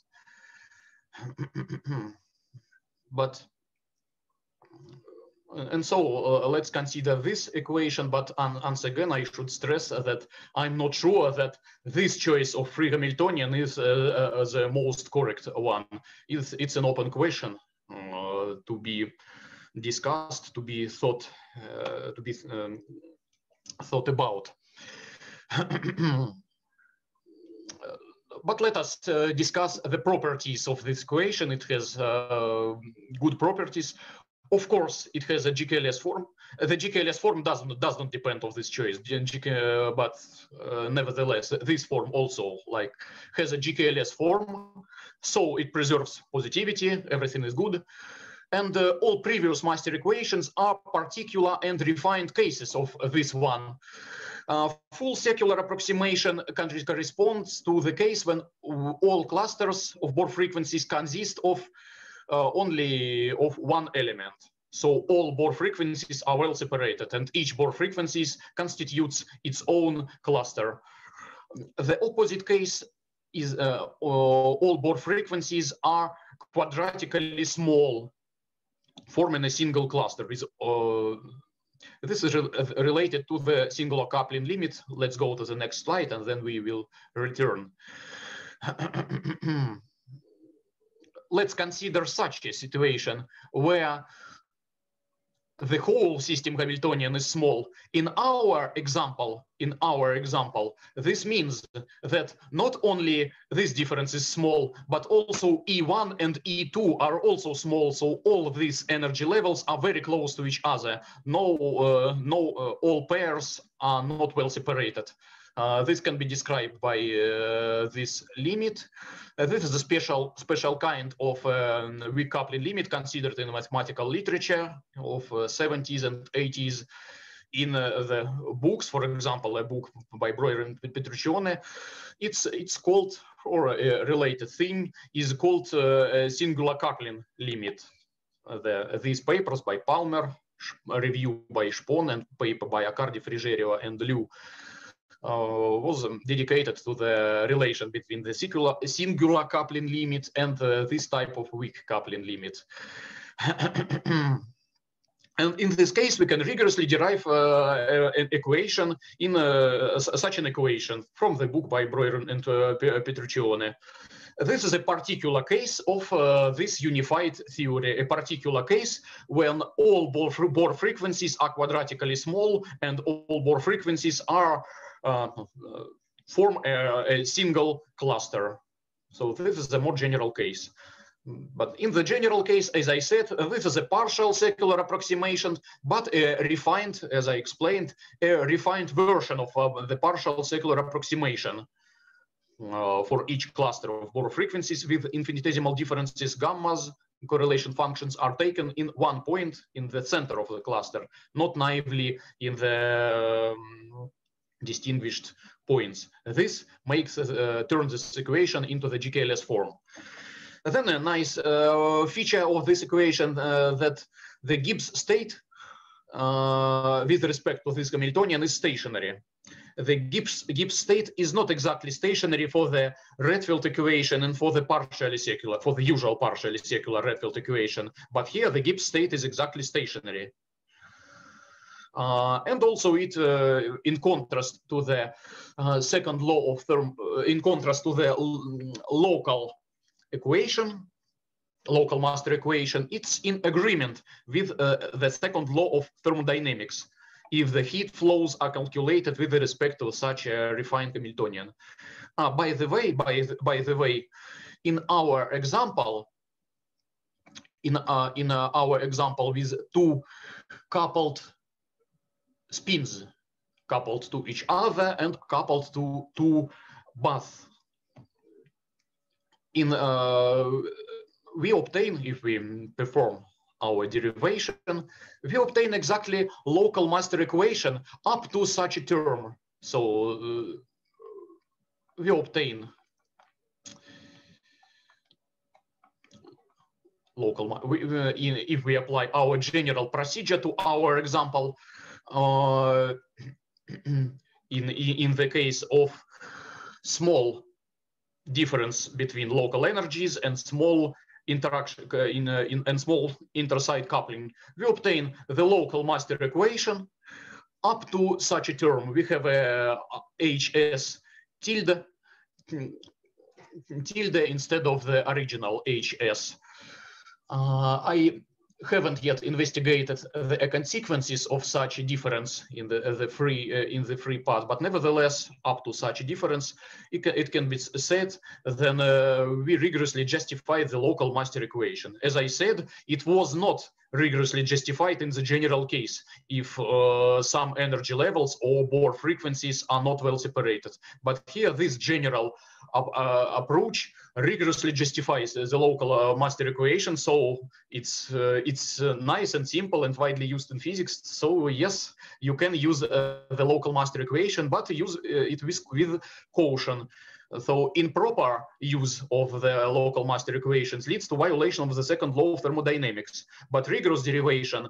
*clears throat* but and so uh, let's consider this equation, but once again, I should stress that I'm not sure that this choice of free Hamiltonian is uh, uh, the most correct one. It's, it's an open question uh, to be discussed, to be thought, uh, to be um, thought about. *clears throat* but let us uh, discuss the properties of this equation. It has uh, good properties. Of course, it has a GKLS form. The GKLS form doesn't does not depend on this choice, GK, but uh, nevertheless, this form also like has a GKLS form, so it preserves positivity. Everything is good, and uh, all previous master equations are particular and refined cases of this one. Uh, full secular approximation corresponds to the case when all clusters of Bohr frequencies consist of uh, only of one element. So all Bohr frequencies are well separated and each Bohr frequencies constitutes its own cluster. The opposite case is uh, all Bohr frequencies are quadratically small, forming a single cluster uh, this is re related to the singular coupling limit. Let's go to the next slide and then we will return. *clears throat* Let's consider such a situation where the whole system Hamiltonian is small. In our example, in our example, this means that not only this difference is small, but also E1 and E2 are also small. So all of these energy levels are very close to each other. No, uh, no, uh, all pairs are not well separated. Uh, this can be described by uh, this limit. Uh, this is a special special kind of um, weak coupling limit considered in mathematical literature of 70s uh, and 80s. In uh, the books, for example, a book by Breuer and Petruccione, it's it's called or a related thing is called uh, singular coupling limit. The, these papers by Palmer, review by Spohn, and paper by Accardi, Frigerio, and Lu uh, was dedicated to the relation between the singular, singular coupling limit and uh, this type of weak coupling limit. *clears throat* And in this case, we can rigorously derive uh, an equation in uh, such an equation from the book by Breuer and uh, Petruccione. This is a particular case of uh, this unified theory, a particular case when all Bohr frequencies are quadratically small and all Bohr frequencies are form a, a, single cluster. So this is a more general case. But in the general case, as I said, this is a partial secular approximation, but a refined, as I explained, a refined version of uh, the partial secular approximation. Uh, for each cluster of Bohr frequencies with infinitesimal differences, gammas correlation functions are taken in one point in the center of the cluster, not naively in the um, distinguished points. This makes uh, turn this equation into the GKLS form. Then a nice uh, feature of this equation uh, that the Gibbs state uh, with respect to this Hamiltonian is stationary. The Gibbs, Gibbs state is not exactly stationary for the Redfield equation and for the partially secular, for the usual partially secular Redfield equation. But here the Gibbs state is exactly stationary. Uh, and also it, uh, in contrast to the uh, second law of therm, uh, in contrast to the local equation, local master equation, it's in agreement with uh, the second law of thermodynamics if the heat flows are calculated with respect to such a refined Hamiltonian. Uh, by the way, by by the way, in our example, in in our example with two coupled spins coupled to each other and coupled to two baths. In uh, we obtain if we perform our derivation, we obtain exactly local master equation up to such a term. So uh, we obtain local, we, uh, in, if we apply our general procedure to our example, uh, *clears throat* in, in the case of small difference between local energies and small interaction uh, in, uh, in and small intersite coupling, we obtain the local master equation up to such a term. We have a HS tilde tilde instead of the original HS. Uh, I haven't yet investigated the consequences of such a difference in the, the free uh, in the free part, but nevertheless, up to such a difference, it can, it can be said then uh, we rigorously justify the local master equation. As I said, it was not rigorously justified in the general case if uh, some energy levels or Bohr frequencies are not well separated. But here, this general uh, approach rigorously justifies the local uh, master equation. So it's uh, it's uh, nice and simple and widely used in physics. So yes, you can use uh, the local master equation, but use it with, with caution. So improper use of the local master equations leads to violation of the second law of thermodynamics. But rigorous derivation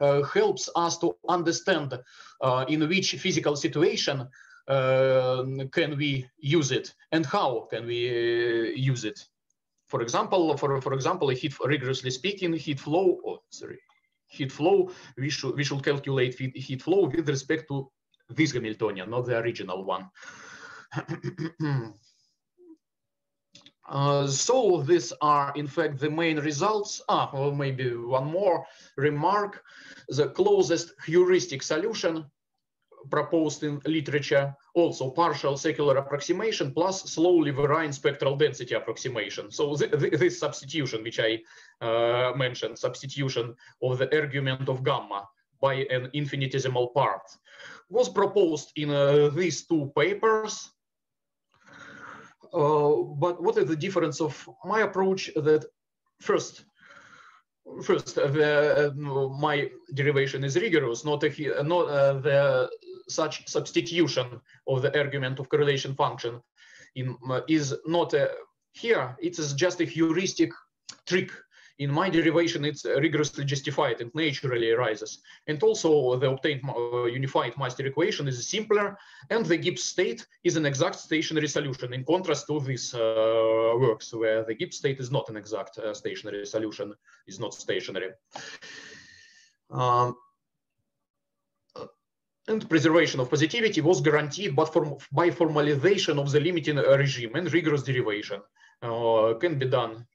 uh, helps us to understand uh, in which physical situation uh, can we use it and how can we uh, use it. For example, for, for example, heat, rigorously speaking, heat flow, oh, sorry, heat flow, we should, we should calculate heat flow with respect to this Hamiltonian, not the original one. Uh, so these are in fact the main results. Ah, well, maybe one more remark. The closest heuristic solution proposed in literature, also partial secular approximation plus slowly varying spectral density approximation. So th th this substitution, which I uh, mentioned, substitution of the argument of gamma by an infinitesimal part, was proposed in uh, these two papers Uh, but what is the difference of my approach that first, first uh, the, uh, my derivation is rigorous, not, a, uh, not uh, the such substitution of the argument of correlation function in, is not a, here, it is just a heuristic trick in my derivation, it's rigorously justified and naturally arises. And also the obtained uh, unified master equation is simpler and the Gibbs state is an exact stationary solution in contrast to these uh, works where the Gibbs state is not an exact uh, stationary solution, is not stationary. Um, and preservation of positivity was guaranteed but by formalization of the limiting regime and rigorous derivation uh, can be done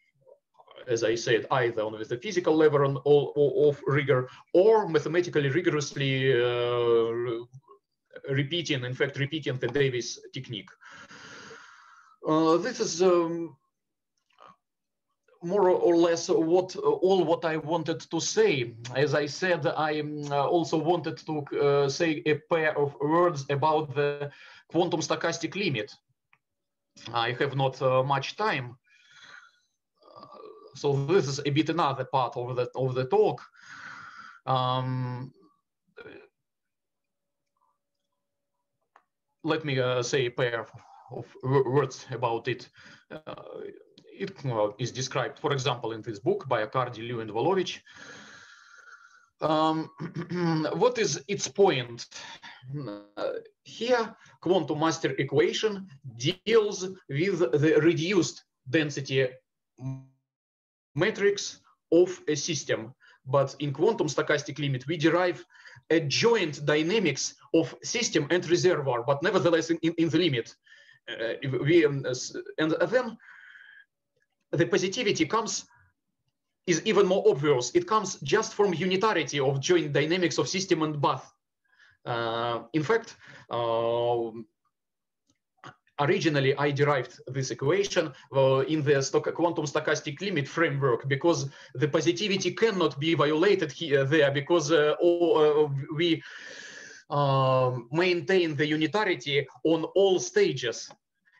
as I said, either on the physical level of rigor or mathematically rigorously uh, repeating, in fact, repeating the Davies technique. Uh, this is um, more or less what all what I wanted to say. As I said, I um, also wanted to uh, say a pair of words about the quantum stochastic limit. I have not uh, much time, so this is a bit another part of the of the talk. Um, let me uh, say a pair of words about it. Uh, it is described, for example, in this book by Accardi, Lu, and Volovich. Um, *clears throat* what is its point? Uh, here, quantum master equation deals with the reduced density matrix of a system. But in quantum stochastic limit, we derive a joint dynamics of system and reservoir, but nevertheless in, in, in the limit. Uh, we, um, and then the positivity comes is even more obvious. It comes just from unitarity of joint dynamics of system and bath. Uh, in fact, uh, originally I derived this equation uh, in the stoch quantum stochastic limit framework because the positivity cannot be violated here there because uh, all, uh, we um, maintain the unitarity on all stages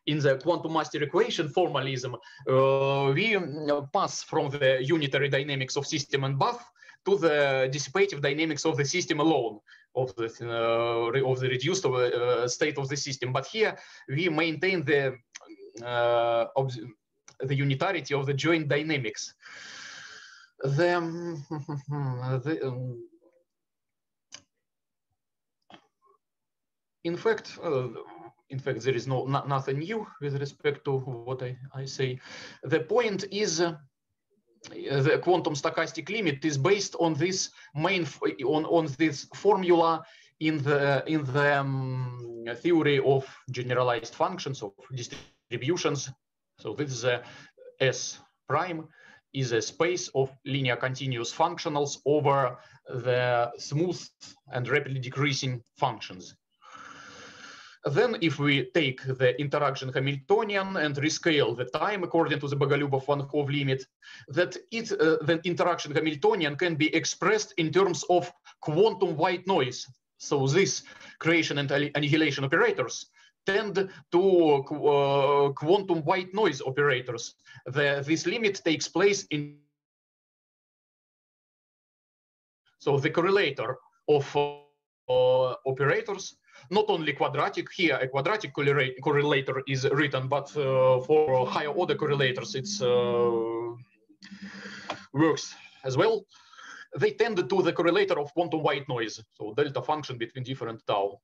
in the quantum master equation formalism, uh, we pass from the unitary dynamics of system and bath to the dissipative dynamics of the system alone of the uh, of the reduced uh, state of the system. But here we maintain the uh, the unitarity of the joint dynamics. The, *laughs* the um, in fact, uh, in fact, there is no nothing new with respect to what I, I say. The point is uh, the quantum stochastic limit is based on this main on on this formula in the in the um, theory of generalized functions of distributions. So this is a S prime is a space of linear continuous functionals over the smooth and rapidly decreasing functions. Then if we take the interaction Hamiltonian and rescale the time according to the Bogolyubov-Van Hove limit, that it, uh, the interaction Hamiltonian can be expressed in terms of quantum white noise. So this creation and annihilation operators tend to uh, quantum white noise operators. The, this limit takes place in so the correlator of uh, operators not only quadratic, here a quadratic correlator is written, but uh, for higher order correlators, it's uh, works as well. They tend to the correlator of quantum white noise, so delta function between different tau.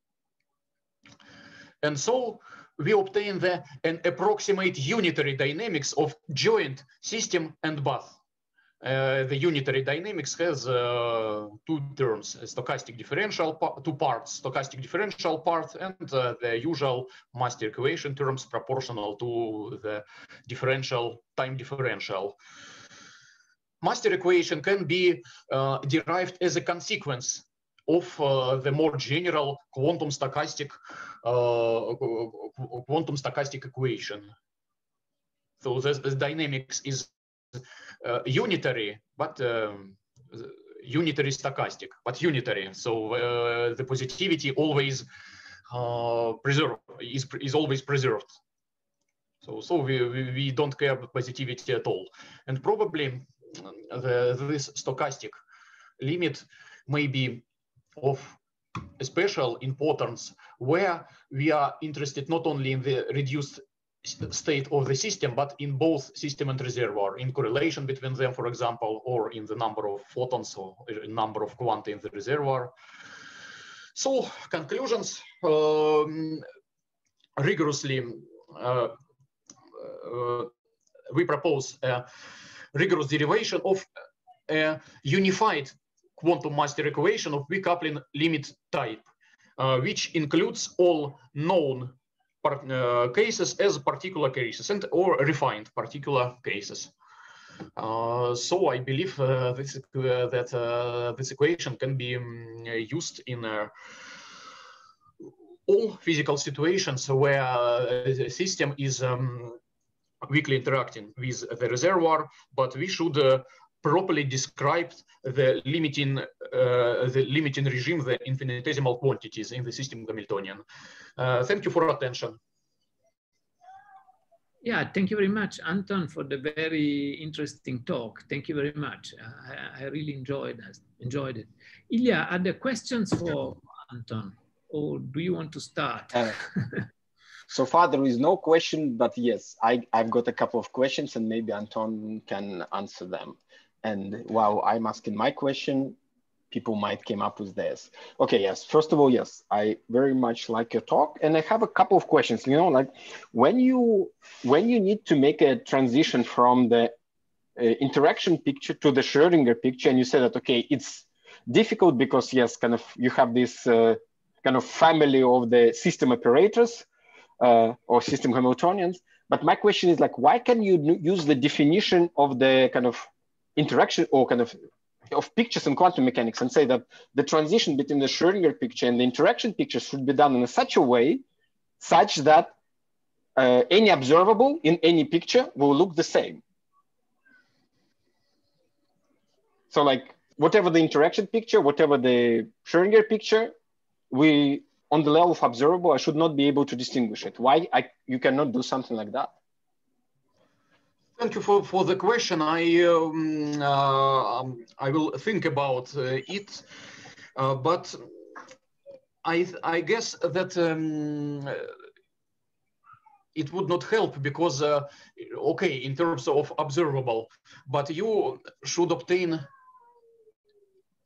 And so we obtain the, an approximate unitary dynamics of joint system and bath. Uh, the unitary dynamics has uh, two terms, stochastic differential, two parts, stochastic differential part and uh, the usual master equation terms proportional to the differential time differential. Master equation can be uh, derived as a consequence of uh, the more general quantum stochastic quantum stochastic equation. So this, this dynamics is uh, unitary, but um, unitary stochastic, but unitary. So uh, the positivity always uh, preserved is is always preserved. So so we, we, we don't care about positivity at all, and probably the, this stochastic limit may be of special importance where we are interested not only in the reduced state of the system, but in both system and reservoir, in correlation between them, for example, or in the number of photons or number of quanta in the reservoir. So conclusions, um, rigorously, uh, uh, we propose a rigorous derivation of a unified quantum master equation of weak coupling limit type, uh, which includes all known uh, cases as particular cases and or refined particular cases. Uh, so I believe uh, this, uh, that uh, this equation can be um, used in uh, all physical situations where the system is um, weakly interacting with the reservoir, but we should properly describe the limiting the limiting regime, the infinitesimal quantities in the system Hamiltonian. Uh, thank you for attention. Yeah, thank you very much, Anton, for the very interesting talk. Thank you very much. I, I really enjoyed enjoyed it. Ilya, are there questions for Anton, or do you want to start? Uh, so far, there is no question, but yes, I, I've got a couple of questions, and maybe Anton can answer them. And while I'm asking my question, people might came up with this. Okay, yes. First of all, yes, I very much like your talk, and I have a couple of questions. You know, like when you when you need to make a transition from the uh, interaction picture to the Schrodinger picture, and you say that okay, it's difficult because yes, kind of you have this uh, kind of family of the system operators uh, or system Hamiltonians. But my question is like, why can you use the definition of the kind of interaction or kind of of pictures in quantum mechanics and say that the transition between the Schrodinger picture and the interaction picture should be done in such a way such that uh, any observable in any picture will look the same. So like whatever the interaction picture, whatever the Schrodinger picture, we on the level of observable, I should not be able to distinguish it. Why I, you cannot do something like that? Thank you for, for the question. I um, uh, um, I will think about uh, it, uh, but I I guess that um, it would not help because uh, okay in terms of observable, but you should obtain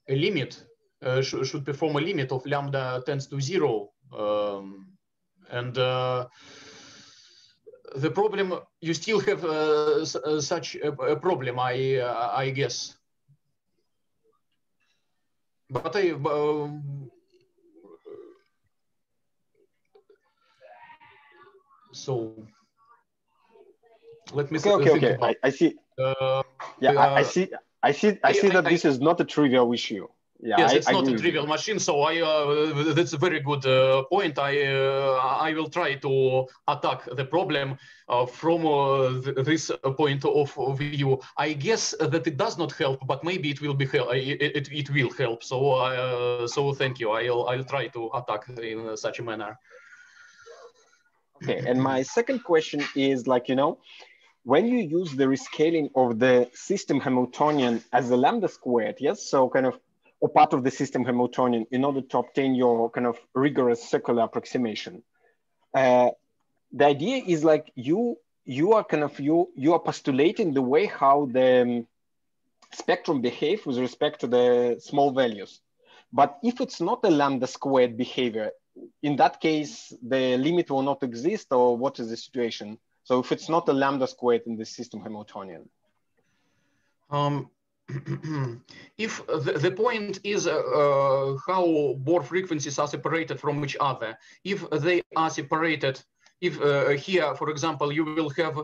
a limit uh, sh should perform a limit of lambda tends to zero um, and uh, the problem you still have uh, uh, such a, a, problem i uh, i guess. But i um, so let me okay okay okay. I, I, see. uh, yeah I, I, see i see i see that this is not a trivial issue yeah, yes, I, it's I not a trivial machine. So I uh, that's a very good uh, point. I uh, I will try to attack the problem uh, from uh, th this point of view. I guess that it does not help, but maybe it will be help. It, it, it will help. So uh, so thank you. I'll I'll try to attack in such a manner. Okay, and my second question is like you know when you use the rescaling of the system Hamiltonian as a lambda squared, yes, so kind of or part of the system Hamiltonian in order to obtain your kind of rigorous secular approximation. Uh, the idea is like you you are kind of you you are postulating the way how the um, spectrum behave with respect to the small values. But if it's not a lambda squared behavior, in that case, the limit will not exist or what is the situation? So if it's not a lambda squared in the system Hamiltonian. Um, *clears throat* if the, the, point is uh, uh, how Bohr frequencies are separated from each other, if they are separated, if uh, here, for example, you will have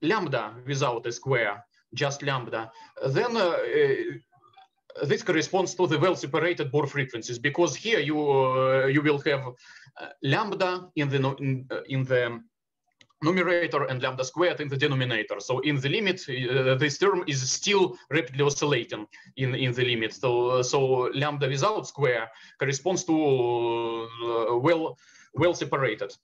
lambda without a square, just lambda, then uh, uh, this corresponds to the well-separated Bohr frequencies because here you uh, you will have lambda in the in, in the numerator and lambda squared in the denominator. So in the limit, uh, this term is still rapidly oscillating in, in the limit. So, uh, so lambda without square corresponds to uh, well, well separated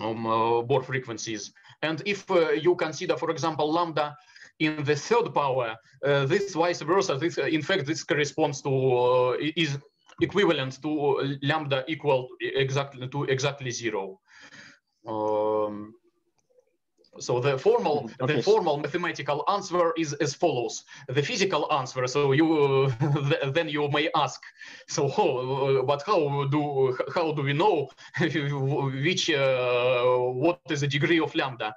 um, uh, Bohr frequencies. And if uh, you consider, for example, lambda in the third power, uh, this vice versa, this, in fact, this corresponds to, is equivalent to lambda equal exactly to exactly zero. Um, so the formal mm-hmm. okay. the formal mathematical answer is as follows. The physical answer. So you *laughs* then you may ask. So how, *laughs* but how do how do we know *laughs* which uh, what is the degree of lambda?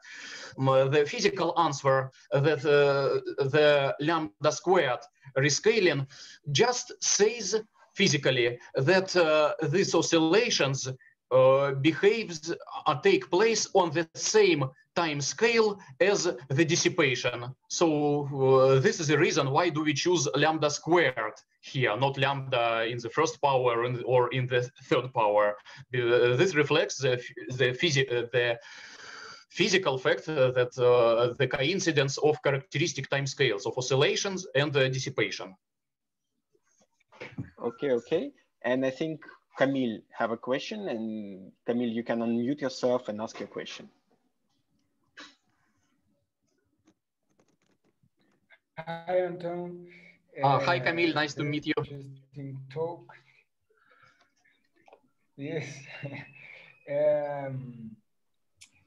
The physical answer that uh, the lambda squared rescaling just says physically that uh, these oscillations uh, behaves or uh, take place on the same time scale as the dissipation. So uh, this is the reason why do we choose lambda squared here, not lambda in the first power or in the third power. Uh, this reflects the, the, uh, the physical fact that the coincidence of characteristic time scales of oscillations and dissipation. Okay, okay. And I think Camille have a question and Camille, you can unmute yourself and ask your question. Hi, Anton. Uh, hi, Camille. Nice to meet you. Interesting talk. Yes. *laughs* um,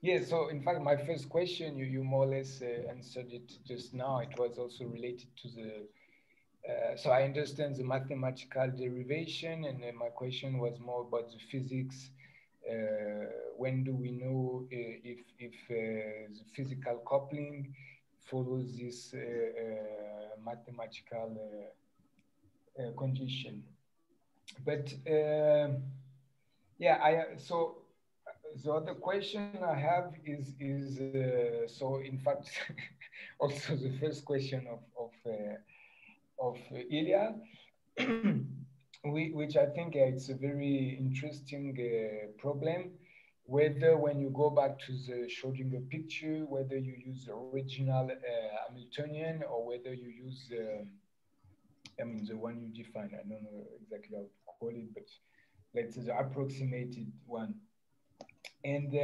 yeah, so in fact, my first question, you, you more or less uh, answered it just now. It was also related to the uh, so I understand the mathematical derivation, and my question was more about the physics. Uh, when do we know uh, if, if uh, the physical coupling follows this uh, mathematical condition. But uh, yeah, I so the other question I have is is so in fact *laughs* also the first question of of of Ilya, *clears throat* which I think uh, it's a very interesting uh, problem. Whether when you go back to the Schrodinger picture, whether you use the original uh, Hamiltonian or whether you use I mean the one you define. I don't know exactly how to call it, but let's say the approximated one and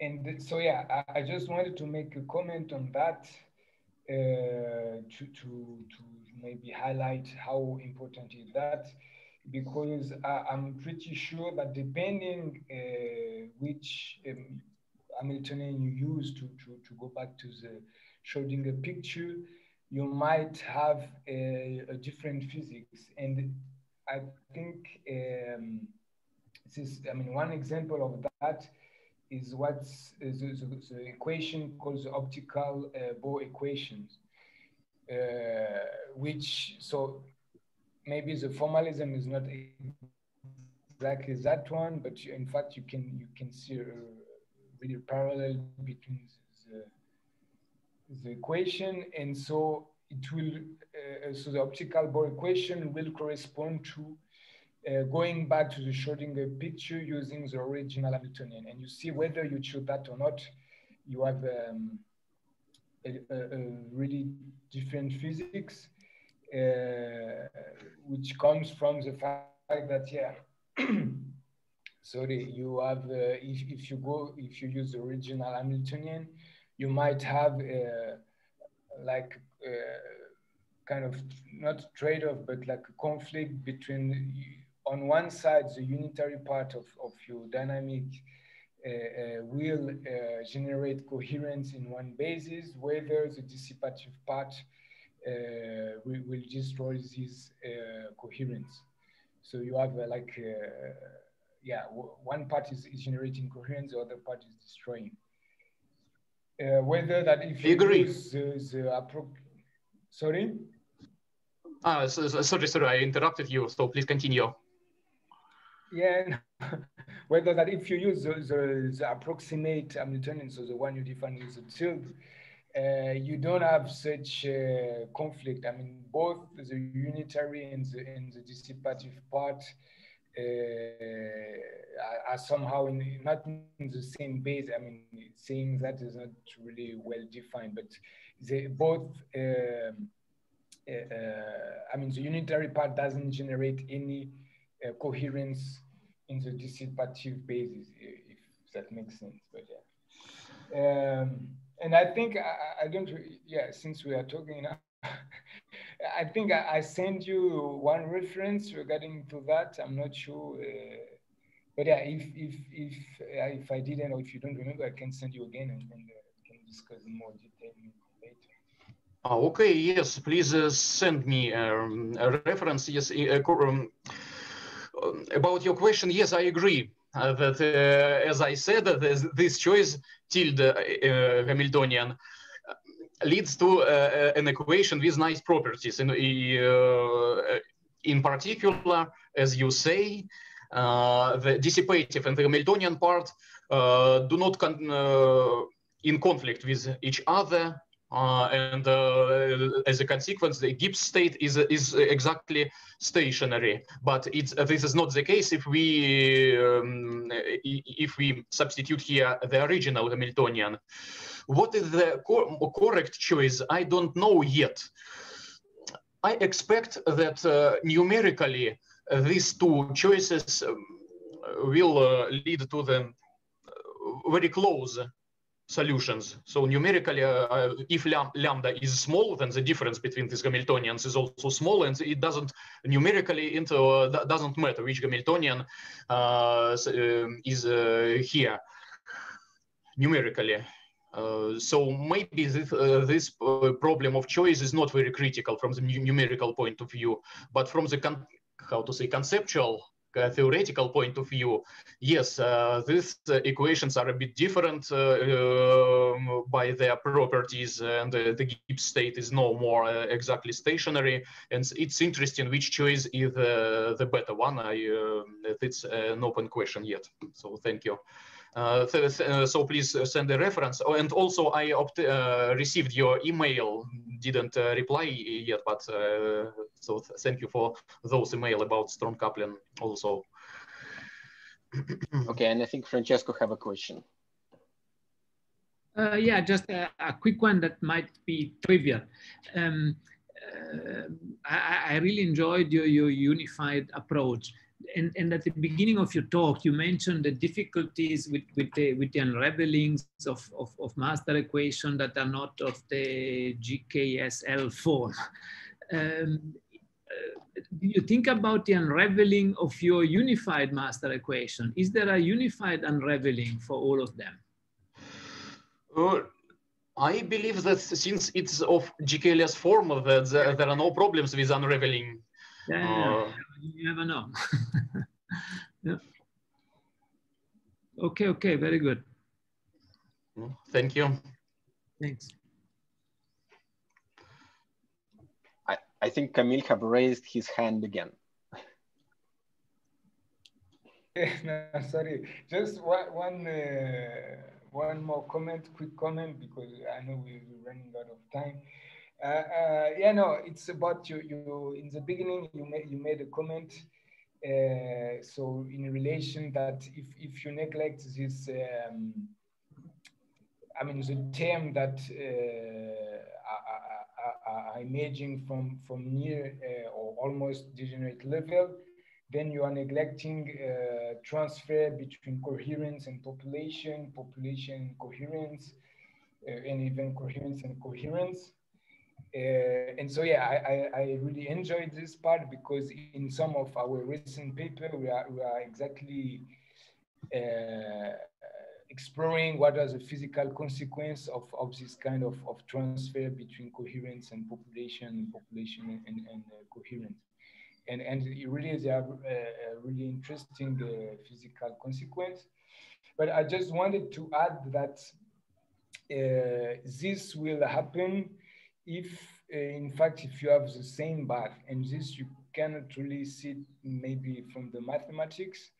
and so yeah, I, I, just wanted to make a comment on that to to to maybe highlight how important is that because I, am pretty sure that depending uh, which um, Hamiltonian you use to, to, to go back to the Schrodinger picture, you might have a, a different physics. And I think um, this is, I mean, one example of that is what's the, the, the equation called the optical uh, Bloch equations, uh, which, so maybe the formalism is not exactly that one, but in fact, you can, you can see a really parallel between the, the equation. And so it will, uh, so the optical Bloch equation will correspond to uh, going back to the Schrodinger picture using the original Hamiltonian. And you see whether you choose that or not, you have um, a, a, a, really different physics, uh, which comes from the fact that, yeah, *clears throat* sorry, you have, uh, if, if you go, if you use the original Hamiltonian, you might have uh, like uh, kind of not trade-off, but like a conflict between on one side, the unitary part of, of your dynamic uh, uh, will uh, generate coherence in one basis, whether the dissipative part uh, will, will, destroy this uh, coherence. So you have uh, like, yeah, one part is, is, generating coherence, the other part is destroying. whether that if you agree. use the, the sorry? Ah, so, so, sorry, sorry, I interrupted you. So please continue. Yeah, *laughs* whether that if you use the, the, the, approximate Hamiltonian, so the one you define with the tilde, uh, you don't have such uh, conflict. I mean, both the unitary and the, and the dissipative part uh, are, somehow in, not in the same base. I mean, saying that is not really well defined, but they both. Um, uh, uh, I mean, the unitary part doesn't generate any uh, coherence in the dissipative basis, if that makes sense. But yeah. Um, and I think I, I, don't, yeah, since we are talking now, *laughs* I think I, I sent you one reference regarding to that. I'm not sure. Uh, but yeah, if if if uh, if I didn't or if you don't remember, I can send you again and, and uh, can discuss in more detail later. Oh, okay, yes, please uh, send me um, a reference. Yes, uh, um, Uh, about your question, yes, I agree uh, that, uh, as I said, this, this choice tilde uh, uh Hamiltonian uh, leads to an equation with nice properties. In, in particular, as you say, the dissipative and the Hamiltonian part do not con in conflict with each other uh, and uh, as a consequence, the Gibbs state is is exactly stationary. But it's this is not the case if we um, if we substitute here the original Hamiltonian. What is the cor correct choice? I don't know yet. I expect that uh, numerically these two choices um, will uh, lead to the uh, very close solutions. So numerically, uh, uh if lambda is small, then the difference between these Hamiltonians is also small, and it doesn't numerically into uh, doesn't matter which Hamiltonian uh, um, is uh, here numerically. Uh, so maybe this, this problem of choice is not very critical from the numerical point of view, but from the how to say conceptual uh, theoretical point of view, yes, uh, these uh, equations are a bit different um, by their properties, and the Gibbs state is no more exactly stationary. And it's interesting which choice is the better one. I, it's an open question yet. So thank you. Uh, uh, so please send a reference. Oh, and also I uh, received your email, didn't reply yet, but so th thank you for those email about strong coupling also. *clears throat* okay, and I think Francesco have a question. Uh, yeah, just a, a, quick one that might be trivial. Um, uh, I, I, really enjoyed your, your unified approach and, and at the beginning of your talk, you mentioned the difficulties with, with, the, with the unravelings of, of, of master equation that are not of the GKSL form. Um, uh, do you think about the unraveling of your unified master equation? Is there a unified unraveling for all of them? Uh, I believe that since it's of GKLS form, that there are no problems with unraveling. Yeah, uh, you never know. *laughs* yeah. Okay, okay, very good. Thank you. Thanks. I, I think Camille have raised his hand again. *laughs* no, sorry, just one, one, uh, one more comment, quick comment, because I know we're running out of time. Uh, uh, yeah, no, it's about you. You in the beginning, you made you made a comment. Uh, so in relation that if if you neglect this, um, I mean the term that are emerging from from near or almost degenerate level, then you are neglecting uh, transfer between coherence and population, population coherence, uh, and even coherence and coherence. Uh, and so, yeah, I, I, I, really enjoyed this part because in some of our recent paper, we are, we are exactly uh, exploring what are the physical consequence of, of this kind of, of transfer between coherence and population, population and, and uh, coherence. And, and it really they are uh, really interesting uh, physical consequence. But I just wanted to add that uh, this will happen if uh, in fact if you have the same bath and this you cannot really see maybe from the mathematics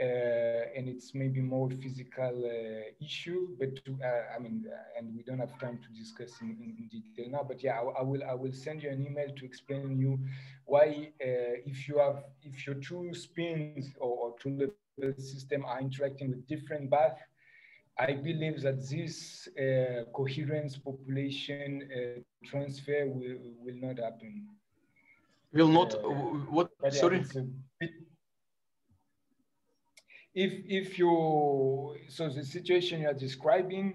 uh, and it's maybe more physical uh, issue but to, i mean and we don't have time to discuss in, in, in detail now but yeah I, I, will i will send you an email to explain you why if you have if your two spins or, or two level system are interacting with different bath I believe that this uh, coherence population uh, transfer will, will not happen. Will not, uh, what, sorry? if, if you, so the situation you are describing,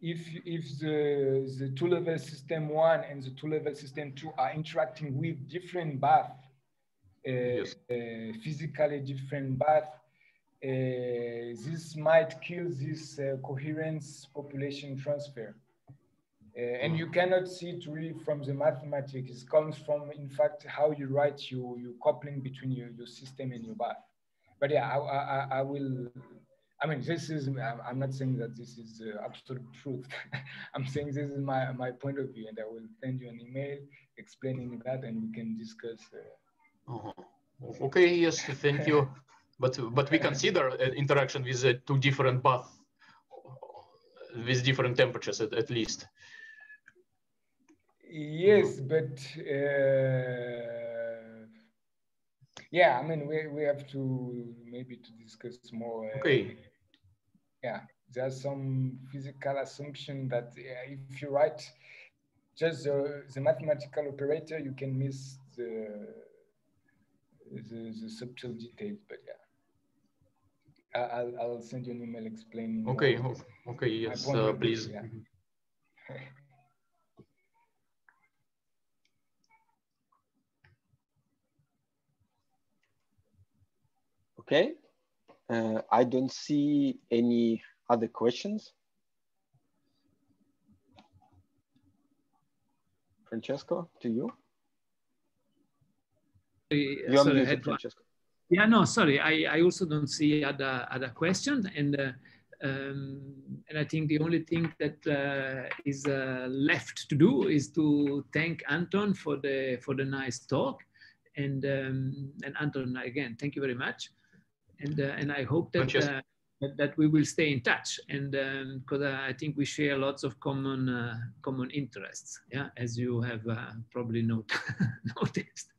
if, if the, the two level system one and the two level system two are interacting with different bath, uh, yes. Uh, physically different bath, this might kill this uh, coherence population transfer. Uh, and you cannot see it really from the mathematics. It comes from, in fact, how you write your, your coupling between your, your system and your bath. But yeah, I, I, I will, I mean, this is, I'm not saying that this is uh, absolute truth. *laughs* I'm saying this is my, my point of view and I will send you an email explaining that and we can discuss. Uh, uh -huh. Okay, yes, thank you *laughs* but but we consider interaction with uh, two different baths with different temperatures at, at least. Yes, but uh, yeah, I mean we, we have to maybe to discuss more. Uh, okay. Yeah, there's some physical assumption that if you write just the, the mathematical operator, you can miss the the, the subtle details, but yeah. I'll, I'll send you an email explaining. Okay, okay, yes, uh, please. Yeah. okay, uh, I don't see any other questions. Francesco, to you. Uh, sorry, Francesco. Yeah, no, sorry. I, I also don't see other other questions, and uh, um, and I think the only thing that uh, is uh, left to do is to thank Anton for the for the nice talk, and um, and Anton again, thank you very much, and uh, and I hope that, uh, that, that we will stay in touch, and because um, I think we share lots of common uh, common interests, yeah, as you have uh, probably not *laughs* noticed.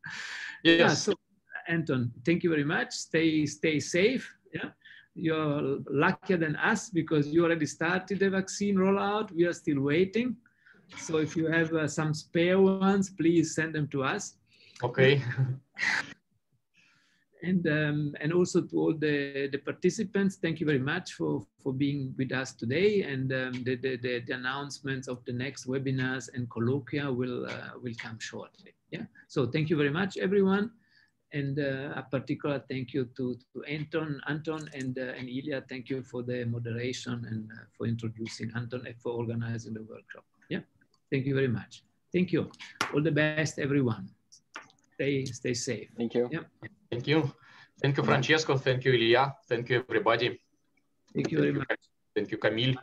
Yes. Yeah, so Anton, thank you very much. Stay stay safe. Yeah you're luckier than us because you already started the vaccine rollout. We are still waiting. So if you have uh, some spare ones, please send them to us. Okay. *laughs* and um, and also to all the, the participants, thank you very much for, for being with us today. And um, the, the, the, the, announcements of the next webinars and colloquia will, uh, will come shortly. Yeah. So thank you very much, everyone. And uh, a particular thank you to, to Anton, Anton and, uh, and Ilya. Thank you for the moderation and uh, for introducing Anton and for organizing the workshop. Yeah, thank you very much. Thank you. All the best, everyone. Stay, stay safe. Thank you. Yeah. Thank you. Thank you, Francesco. Thank you, Ilya. Thank you, everybody. Thank you very much. Thank you, Camille.